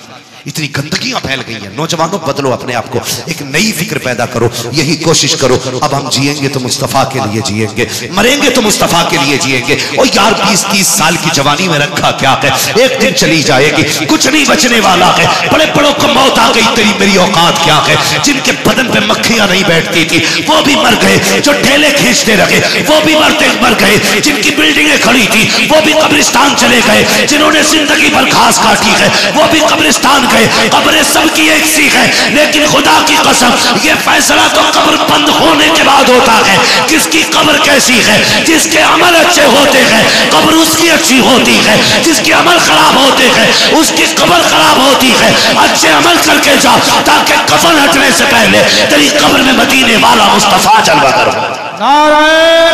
इतनी गंदगियाँ फैल गई हैं। नौजवानों, बदलो अपने आप को। एक नई फ़िक्र पैदा करो। यही कोशिश करो। अब हम जिएँगे तो मुस्तफ़ा के लिए जिएँगे। मरेंगे तो मुस्तफ़ा के लिए जिएँगे। और यार बीस तीस साल की जवानी में रखा क्या है? एक दिन चली जाएगी। कुछ नहीं बचने वाला है। बड़े बड़ों को मौत आ गई। तेरी मेरी औकात क्या है? जिनके बदन पे मक्खियाँ नहीं बैठती थी, वो भी मर गए। जो ढेले खींचते रहे, वो भी मरते मर गए। जिनकी बिल्डिंगें खड़ी थी, वो भी कब्रिस्तान चले गए। जिन्होंने ज़िंदगी भर घास काटी है, वो भी कब्रिस्तान गए कब्रें सबकी एक सी है। लेकिन खुदा की कसम, ये फैसला तो कब्र बंद होने के बाद होता है। किसकी कब्र कैसी है? जिसके अमल अच्छे होते हैं, कब्र उसकी अच्छी होती है। जिसके अमल खराब होते हैं, उसकी कब्र खराब होती है। अच्छे अमल करके जाओ, ताकि कफन हटने से पहले तेरी कब्र में मदीने वाला मुस्तफ़ा जलवा करो।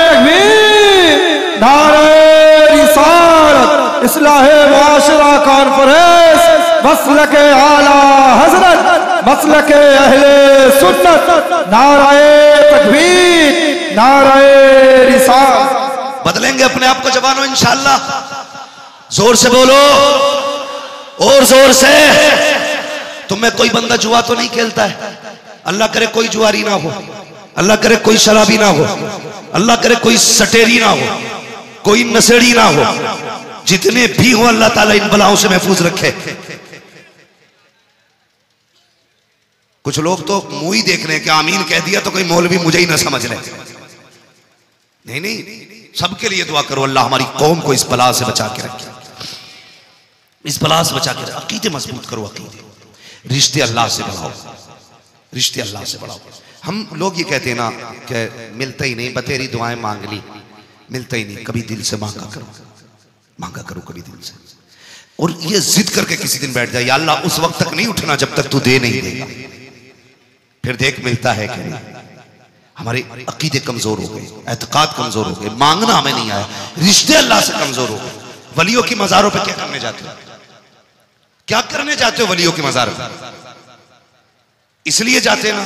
तकबीर, नारायण इस्लाह माशरा कॉन्फ्रेंस। मसल के आला हज़रत मसल के अहले सुन्नत नारायण तकबीर नारायण रिसालत बदलेंगे अपने आप को जवानों इंशाल्लाह। ज़ोर से बोलो। और ज़ोर से। तुम्हें कोई बंदा जुआ तो नहीं खेलता है। अल्लाह करे कोई जुआरी ना हो। अल्लाह करे कोई शराबी ना हो। अल्लाह करे कोई सटेरी ना हो। कोई नशेड़ी ना हो। जितने भी हो, अल्लाह ताला इन बलाओं से महफूज रखे। कुछ लोग तो मुँह ही देख रहे हैं कि आमीन कह दिया तो कोई मौलवी मुझे ही ना समझ ले। नहीं नहीं, सबके लिए दुआ करो, अल्लाह हमारी कौम को इस बला से बचा के रखे। इस बला से बचा के रखे। अकीदे मज़बूत करो, अकीदे। रिश्ते अल्लाह से बढ़ाओ। रिश्ते अल्लाह से बढ़ाओ। हम लोग ये कहते हैं ना कि मिलता ही नहीं, बतेरी दुआएँ मांग ली। मिलता ही नहीं, कभी दिल से मांगा करो। मांगा करो कभी दिल से। और ये जिद करके किसी दिन बैठ जाए अल्लाह उस वक्त तक नहीं उठना जब तक तू दे नहीं देगा। फिर देख मिलता है कि नहीं। हमारे अकीदे कमज़ोर हो गए एतकाद कमज़ोर हो गए मांगना हमें नहीं आया, रिश्ते अल्लाह से कमज़ोर हो गए। वलियों की मजारों पर क्या करने जाते हो? क्या करने जाते हो वलियों की मजारों इसलिए जाते ना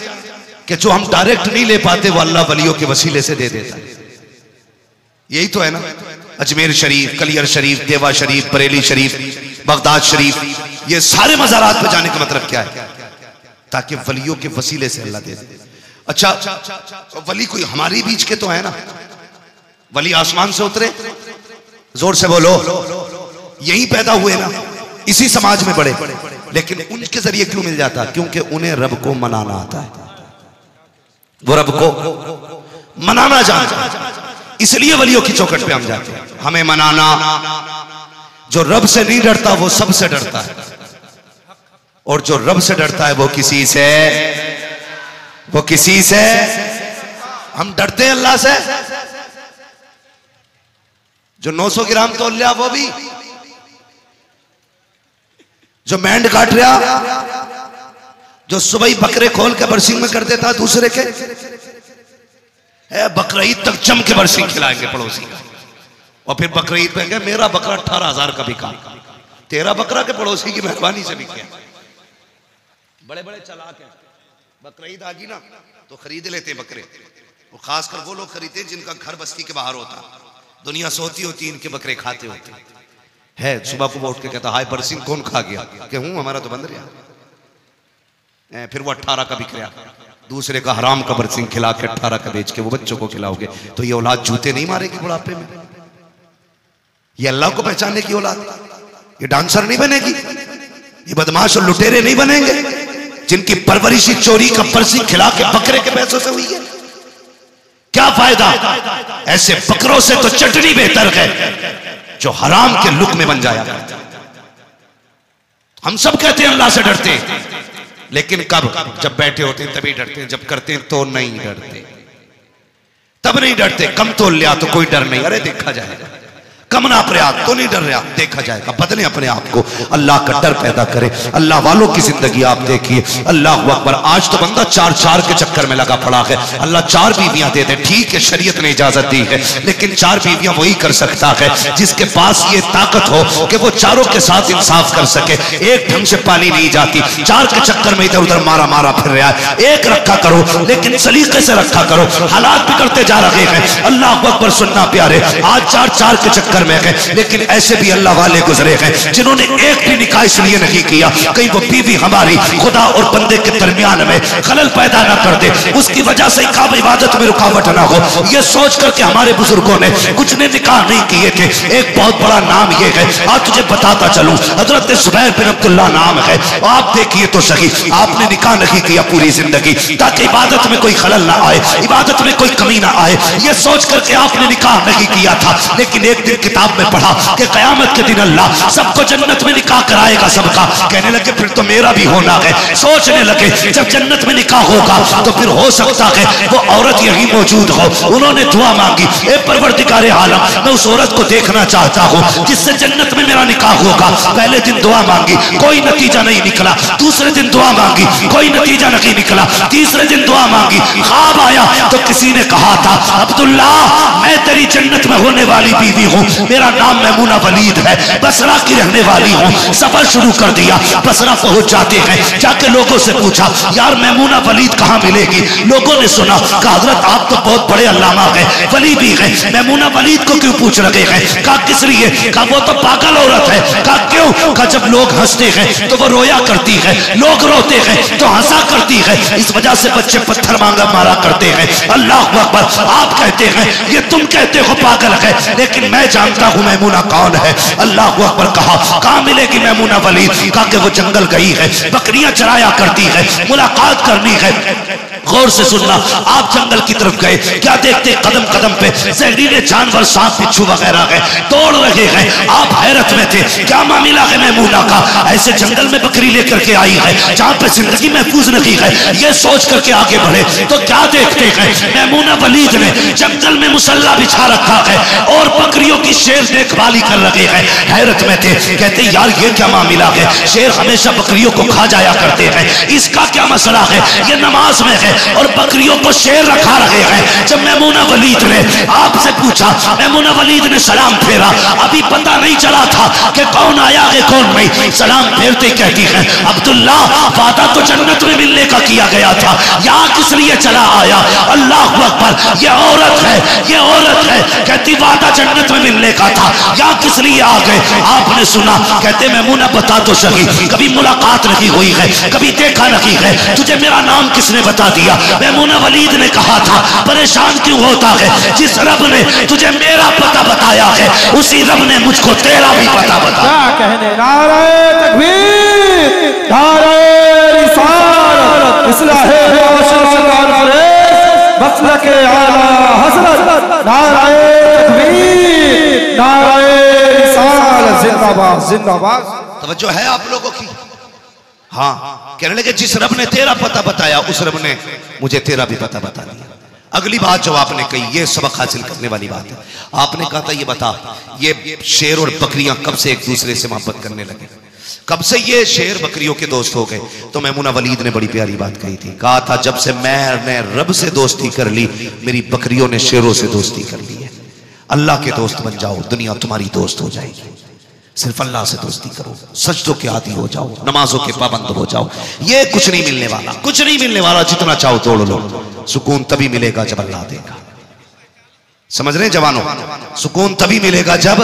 कि जो हम डायरेक्ट नहीं ले पाते, वो अल्लाह वलियों के वसीले से दे देता है। यही तो है ना? अजमेर शरीफ, कलियर शरीफ, देवा शरीफ, बरेली शरीफ, बगदाद शरीफ, ये सारे मजारात पे जाने का मतलब क्या है? ताकि वलियों के वसीले से अल्लाह दे दे। अच्छा वली कोई हमारे बीच के तो है ना? वली आसमान से उतरे, ज़ोर से बोलो, यही पैदा हुए ना? इसी समाज में बड़े लेकिन उनके ज़रिए क्यों मिल जाता? क्योंकि उन्हें रब को मनाना आता है। वो रब को मनाना जानता इसलिए वलियों की चौकट पे हम जाते हैं। हमें मनाना, जो रब से नहीं डरता, वो सबसे डरता है। और जो रब से डरता है वो किसी से? वो किसी से? हम डरते हैं अल्लाह से। जो 900 ग्राम तोल लिया, वो भी। जो मैंड काट रहा, जो सुबह ही बकरे खोल के बरसिंग में कर देता, दूसरे के। बकरीद तक जम के बरसिंग खिलाएँगे पड़ोसी का। और फिर बकरीद मेरा बकरा अठारह हज़ार का भी बिका। तेरा बकरा के पड़ोसी की मेहरबानी से बिके। बड़े बड़े चलाक हैं। बकरीद आ गई ना तो खरीद लेते हैं बकरे। वो खासकर वो लोग खरीदते हैं जिनका घर बस्ती के बाहर होता। दुनिया सोती होती, इनके बकरे खाते होते। है, सुबह को उठ के कहता, हाय बरसिंग कौन खा गया? कि हूँ हमारा तो बंद रहा फिर वो अट्ठारह का बिक दूसरे का हराम का बरसिंग खिला के अट्ठारह का बेच के वो बच्चों को खिलाओगे तो ये औलाद जूते नहीं मारेगी बुढ़ापे में? ये अल्लाह को पहचानने की औलाद? ये डांसर नहीं बनेगी? ये बदमाश और लुटेरे नहीं बनेंगे? जिनकी परवरिशी चोरी का परसी खिला के बकरे के पैसों से हुई है। क्या फ़ायदा? ऐसे बकरों से तो चटनी बेहतर है जो हराम के लुक में बन जाया हम सब कहते हैं, अल्लाह से डरते हैं। लेकिन कब? जब बैठे होते हैं, तभी डरते हैं। जब करते हैं तो नहीं डरते। तब नहीं डरते। कम तोल लिया तो कोई डर नहीं। अरे देखा जाएगा। कमना अपने आप तो नहीं डर रहा देखा जाएगा, बदले अपने आप को। अल्लाह का डर पैदा करे। अल्लाह वालों की ज़िंदगी आप देखिए। अल्लाह अकबर, आज तो बंदा चार चार के चक्कर में लगा पड़ा है। अल्लाह चार बीवियाँ दे दे, ठीक है, शरीयत ने इजाज़त दी है, लेकिन चार बीवियाँ वही कर सकता है, जिसके पास ये ताकत हो कि वो चारों के साथ इंसाफ कर सके। एक ढंग से पानी नहीं जाती। चार के चक्कर में इधर उधर मारा मारा फिर रहा है। एक रखा करो, लेकिन सलीके से रखा करो। हालात बिगड़ते जा रहे हैं। अल्लाह अकबर, सुनना प्यारे, आज चार चार के चक्कर में है, लेकिन ऐसे भी अल्लाह वाले गुजरे हैं, जिन्होंने एक भी निकाह इसलिए नहीं किया, कहीं वो बीवी हमारी, खुदा और बंदे के दरमियान में खलल पैदा ना कर दे, उसकी वजह से काम इबादत में रुकावट ना हो। ये सोच करके हमारे बुज़ुर्गों ने कुछ ने निकाह नहीं किए थे, एक बहुत बड़ा नाम ये है। आज तुझे बताता चलूँ, हज़रत जुबैर बिन अब्दुल्ला नाम है। आप देखिए तो सही, आपने निकाह नहीं किया पूरी ज़िंदगी, ताकि इबादत में कोई खलल ना आए, इबादत में कोई कमी ना आए। ये सोच करके आपने निकाह नहीं किया था, लेकिन एक दिन किताब में पढ़ा कि कयामत के दिन अल्लाह सबको जन्नत में निकाह कराएगा सबका। कहने लगे, फिर तो मेरा भी होना है। सोचने लगे, जब जन्नत में निकाह होगा तो फिर हो सकता है वो औरत यही मौजूद हो। उन्होंने दुआ मांगी, ए परवरदिगार आलम, मैं उस औरत को देखना चाहता हूँ जिससे जन्नत में मेरा निकाह होगा। पहले दिन दुआ मांगी, कोई नतीजा नहीं निकला। दूसरे दिन दुआ मांगी, कोई नतीजा नहीं निकला। तीसरे दिन दुआ मांगी, ख्वाब आया तो किसी ने कहा था अब्दुल्ला मैं तेरी जन्नत में होने वाली बीवी हूँ। मेरा नाम महमूना वलीद है। बसरा की रहने वाली हूँ। सफ़र शुरू कर दिया। बसरा पहुँच जाते हैं। जाके लोगों से पूछा, यार महमूना वलीद कहाँ मिलेगी? लोगों ने सुना कहा हज़रत, आप तो बहुत बड़े अल्लामा है। वली भी है। महमूना वलीद को क्यों पूछ रहे हैं? कहा किस लिए? कहा वो तो पागल औरत है। कहा क्यों? कहा जब लोग हँसते हैं तो वो रोया करती है। लोग रोते हैं तो हंसा करती है। इस वजह से बच्चे पत्थर मांगा मारा करते हैं। अल्लाह अकबर, आप कहते हैं, ये तुम कहते हो पागल है। लेकिन मैं जानता हूँ मैमूना कौन है। अल्लाह अकबर कहा कहा मिलेगी मैमूना वली कहा कि वो जंगल गई है, बकरियाँ चराया करती है, मुलाकात करनी है। गौर से सुनना। आप जंगल की तरफ़ गए। क्या देखते कदम कदम पे जहरीले जानवर सांप, बिच्छू वगैरह है तोड़ रहे हैं। आप हैरत में थे। क्या मामला है महमूना का? ऐसे जंगल में बकरी लेकर के आई है, जहाँ पे ज़िंदगी महफूज नहीं है। ये सोच करके आगे बढ़े। तो क्या देखते हैं? मैमूना वलीद ने जंगल में मुसल्ला बिछा रखा है और बकरियों की शेर देखभाली कर रहे हैं। हैरत में थे। कहते, यार, ये क्या मामला है शेर हमेशा बकरियों को खा जाया करते हैं। इसका क्या मसला है? ये नमाज़ में है। और बकरियों को शेर रखा रहे हैं। जब मैमूना वलीद ने आपसे पूछा, मैमूना वलीद ने सलाम फेरा। अभी पता नहीं चला था कि कौन आया है, कौन नहीं। सलाम फेरते कहती है, अब्दुल्ला, वादा तो जन्नत में मिलने का किया गया था। यहाँ किस लिए चला आया? अल्लाह अकबर, ये औरत है, ये औरत है। कहती, वादा जन्नत में मिलने का था। यहाँ किस लिए आ गए? आपने सुना, कहते, मैमूना, बता तो सही। कभी मुलाकात नहीं हुई है, कभी देखा नहीं है। तुझे मेरा नाम किसने बता दिया? मैमूना वलीद ने कहा था परेशान क्यों होता है? जिस रब ने तुझे मेरा पता बताया है उसी रब ने मुझको तेरा भी पता बताया। क्या कहने? नारे तकबीर नारे रिसालत इस्लाहे मसलक आला हज़रत नारे तकबीर नारे रिसालत जिंदाबाद जिंदाबाद। तवज्जो है आप लोगों की? हाँ कहने लगे, जिस रब ने तेरा पता बताया, उस रब ने मुझे तेरा भी पता बता दिया। अगली बात जो आपने कही, ये सबक हासिल करने वाली बात है। आपने कहा था, ये बता, ये शेर और बकरियाँ कब से एक दूसरे से मोहब्बत करने लगे? कब से ये शेर बकरियों के दोस्त हो गए? तो मैमुना वलीद ने बड़ी प्यारी बात कही थी। कहा था, जब से मैंने रब से दोस्ती कर ली, मेरी बकरियों ने शेरों से दोस्ती कर ली है। अल्लाह के दोस्त बन जाओ, दुनिया तुम्हारी दोस्त हो जाएगी। सिर्फ़ अल्लाह से दोस्ती करो, सजदों के आदि हो जाओ, नमाजों के पाबंद हो जाओ। ये कुछ नहीं मिलने वाला, कुछ नहीं मिलने वाला जितना चाहो तोड़ लो। सुकून तभी मिलेगा जब अल्लाह देगा। समझ रहे जवानों? सुकून तभी मिलेगा जब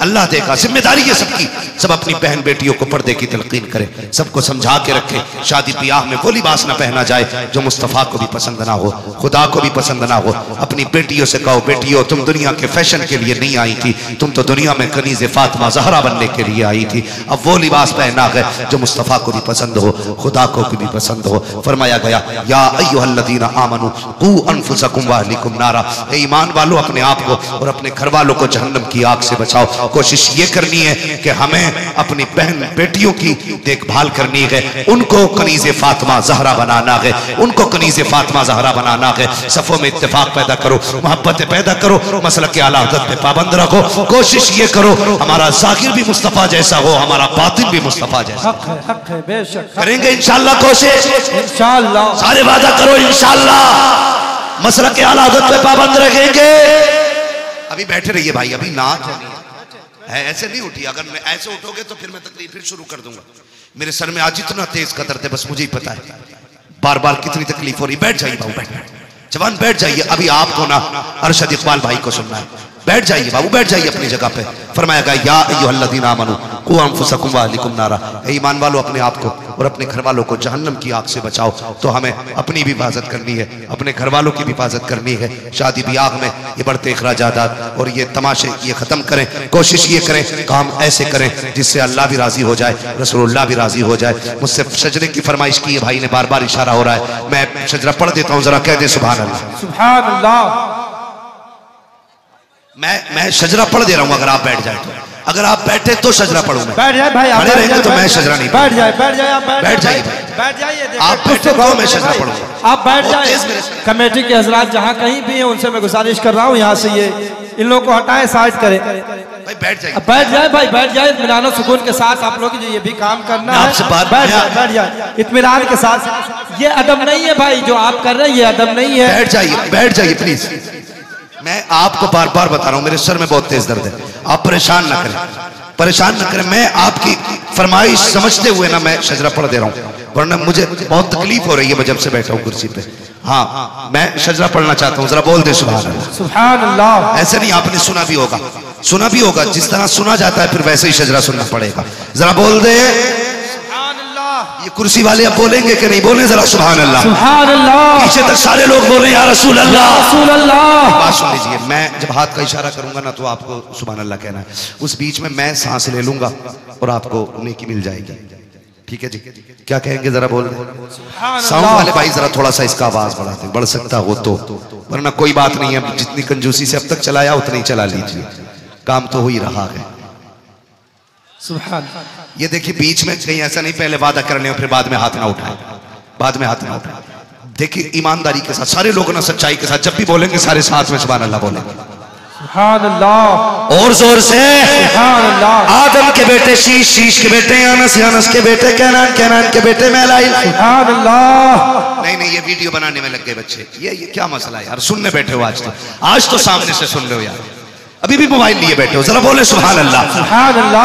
अल्लाह देगा, ज़िम्मेदारी है सबकी। सब अपनी बहन बेटियों को पर्दे की तलकीन करें, सबको समझा के रखें, शादी ब्याह में वो लिबास ना पहना जाए, जो मुस्तफ़ा को भी पसंद ना हो, खुदा को भी पसंद ना हो, अपनी बेटियों से कहो, बेटियों, तुम दुनिया के फ़ैशन के लिए नहीं आई थी, तुम तो दुनिया में कनीज फातिमा जहरा बनने के लिए आई थी। अब वो लिबास पहना है, जो मुस्तफ़ा को भी पसंद हो, खुदा को भी पसंद हो। फरमाया गया, या अय्युहल्लदीना आमनु, कू अनफुसकुम व नारा। ईमान वालों, अपने आप को और अपने घर वालों को जहन्नम की आग से बचाओ। कोशिश ये करनी है कि हमें अपनी बहन बेटियों की देखभाल करनी है। उनको कनीज फातिमा जहरा बनाना है। उनको कनीज फातिमा जहरा बनाना है। सफ़ों में इतफाक पैदा करो मोहब्बत पैदा करो मसल के आला हज़रत पे पाबंद रखो। कोशिश ये करो हमारा जाकिर भी मुस्तफ़ा जैसा हो हमारा बातिन भी मुस्तफ़ा जैसा हक है हक है बेशक। करेंगे इंशाल्लाह कोशिश? सारे वादा करो इंशाल्लाह। मसल के आला हज़रत पे पाबंद रखेंगे। अभी बैठे रहिए भाई अभी नाच है, ऐसे नहीं उठी। अगर मैं ऐसे उठोगे तो फिर मैं तकलीफ़ फिर शुरू कर दूँगा। मेरे सर में आज इतना तेज कदर थे, बस मुझे ही पता है। बार बार कितनी तकलीफ़ हो रही। बैठ जाइए भाई बैठ। जवान बैठ जाइए, अभी आपको ना अरशद इकबाल भाई को सुनना है। बैठ जाइए बाबू, बैठ जाइए अपनी जगह पे। फरमाया गया, या अय्युहल्लज़ीना आमनू नारा। ईमान वालों, अपने आप को और अपने घर वालों को जहन्नम की आग से बचाओ तो हमें अपनी भी हिफाजत करनी है, अपने घर वालों की भी हिफाजत करनी है। शादी ब्याह में ये बढ़ते अखराज और ये तमाशे ये ख़त्म करें, कोशिश ये करें, काम ऐसे करें जिससे अल्लाह भी राज़ी हो जाए, रसूलुल्लाह भी राज़ी हो जाए। मुझसे शजरे की फरमाइश की है भाई ने बार बार इशारा हो रहा है। मैं शजरा पढ़ देता हूँ, ज़रा कह दे सुबह अल्लाह मैं मैं शजरा पढ़ दे रहा हूँ अगर आप बैठ जाए तो। अगर आप बैठे तो शजरा पढ़ू मैं। बैठ जाए भाई आप खड़े बैठ रहेंगे जाए, तो मैं शजरा नहीं बैठ जाए बैठ जाए आप बैठ जाए। जाइए। बैठ जाइए आप बैठे तो मैं शजरा पढ़ूँगा। आप बैठ जाए। कमेटी के हजरात जहाँ कहीं भी हैं उनसे मैं गुजारिश कर रहा हूँ यहाँ से ये इन लोगों को हटाए साइड करें। भाई बैठ जाइए। बैठ जाए भाई बैठ जाए इतमान सुकून के साथ आप लोग ये भी काम करना है। बैठ जाए बैठ जाए इत्मीनान के साथ। ये अदब नहीं है भाई जो आप कर रहे हैं ये अदब नहीं है। बैठ जाइए बैठ जाइए प्लीज़ मैं आपको बार बार बता रहा हूँ मेरे सर में बहुत तेज दर्द है। आप परेशान ना करें। परेशान ना करें मैं आपकी फरमाइश समझते हुए ना मैं शजरा पढ़ दे रहा हूँ। वरना मुझे बहुत तकलीफ़ हो रही है मैं जब से बैठा हूँ कुर्सी पे। हाँ मैं शजरा पढ़ना चाहता हूँ जरा बोल दे सुबह अल्लाह ऐसे नहीं आपने सुना भी होगा। सुना भी होगा जिस तरह सुना जाता है फिर वैसे ही शजरा सुनना पड़ेगा। जरा बोल दे। ये कुर्सी वाले अब बोलेंगे कि नहीं? बोले जरा सुबह अल्लाह पीछे तक सारे लोग बोले या रसूल अल्लाह रसूल अल्लाह बात सुन लीजिए मैं जब हाथ का इशारा करूँगा ना तो आपको सुबह अल्लाह कहना है। उस बीच में मैं सांस ले लूँगा और आपको नेकी मिल जाएगी। ठीक है जी? क्या कहेंगे जरा बोल साउंड वाले भाई जरा थोड़ा सा इसका आवाज़ बढ़ाते बढ़ सकता हो तो। वरना कोई बात नहीं है जितनी कंजूसी से अब तक चलाया उतनी चला लीजिए। काम तो हो ही रहा है। सुभान ये देखिए बीच में कहीं ऐसा नहीं पहले वादा करने और फिर बाद में हाथ ना उठाए। बाद में हाथ ना उठाए। देखिए ईमानदारी के साथ सारे लोग ना सच्चाई के साथ जब भी बोलेंगे सारे साथ में सुबह अल्लाह बोलेंगे और ज़ोर से। आदम के बेटे शीश शीश के बेटे अनस अनस के बेटे कैनान कैनान के बेटे अल्लाह नहीं नहीं ये वीडियो बनाने में लग गए बच्चे। ये ये क्या मसला है यार? सुनने बैठे हो आज तो। आज तो सामने से सुन रहे हो यार। अभी भी मोबाइल लिए बैठे हो जरा बोले सुभान अल्लाह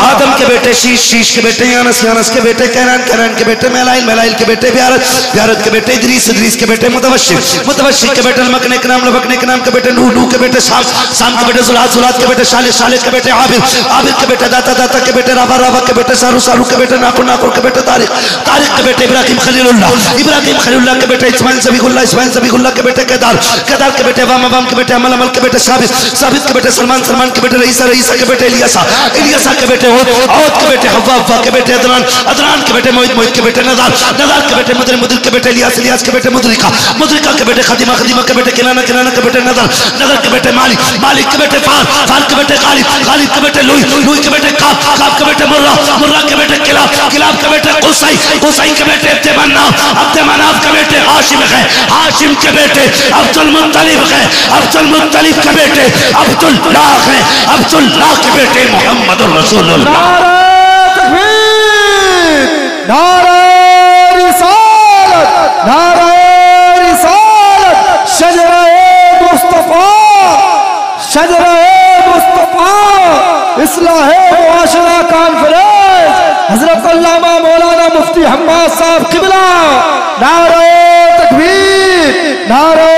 आदम के बेटे शीश शीश के बेटे यानस यानस के बेटे कैनान कैनान के बेटे मैलाइल मैलाइल के बेटे ब्यारत ब्यारत के बेटे इदरीस इदरीस के बेटे मुतवशिर मुतवशिर के बेटे लमकने के नाम लमकने के नाम के बेटे नूह नूह के बेटे शाम शाम के बेटे जुलात जुलात के बेटे शालिद शालिद के बेटे आबिद आबिद के बेटे दाता दाता के बेटे रावा रावा के बेटे सारू सारू के बेटे नाकुर नाकुर के बेटे तारिक तारिक के बेटे इब्राहिम खलीलुल्लाह इब्राहिम खलीलुल्लाह के बेटे इस्माइल सबीगुल्लाह इस्माइल सबीगुल्लाह के बेटे केदार केदार के बेटे वाम वाम के बेटे अमल अमल के बेटे साबित साबित के बेटे सलमान सलमान के बेटे रईसा रईसा के बेटे इलियासा इलियासा के बेटे औद औद के बेटे हव्वा हव्वा के बेटे अदनान अदनान के बेटे मोहित मोहित के बेटे नदार नदार के बेटे मुदर मुदर के बेटे इलियास इलियास के बेटे मुदरिका मुदरिका के बेटे खदीमा खदीमा के बेटे किनाना किनाना के बेटे नदर नदर के बेटे मालिक मालिक के बेटे फार फार के बेटे गालिब गालिब के बेटे लुई लुई के बेटे काब काब के बेटे मुर्रा मुर्रा के बेटे किलाब किलाब के बेटे कुसाई कुसाई के बेटे अब्दे मन्नाफ अब्दे मन्नाफ के बेटे हाशिम है हाशिम के बेटे अब्दुल मुत्तलिब है अब्दुल मुत्तलिब के बेटे अब्दुल्लाह है अब्दुल्लाह के बेटे मोहम्मद मौलाना मुफ्ती हम्माद साहब किबला। नारा तकबीर नारा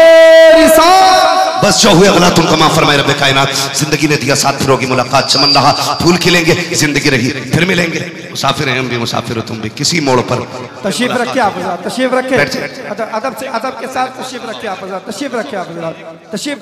बस जो हुए अगला तुम कमा फरमाए रब कायनात। ज़िंदगी ने दिया साथ फिरोगी मुलाकात चमन रहा फूल खिलेंगे ज़िंदगी रही फिर मिलेंगे। मुसाफिर हैं हम भी मुसाफिर हो तुम भी किसी मोड़ पर। तशरीफ़ रखिए आप तशीफ तशरीफ़ रखिए अदब से अदब के साथ तशरीफ़ रखिए आप तशीफ तशरीफ़ रखिए आप तशीफ तशरीफ़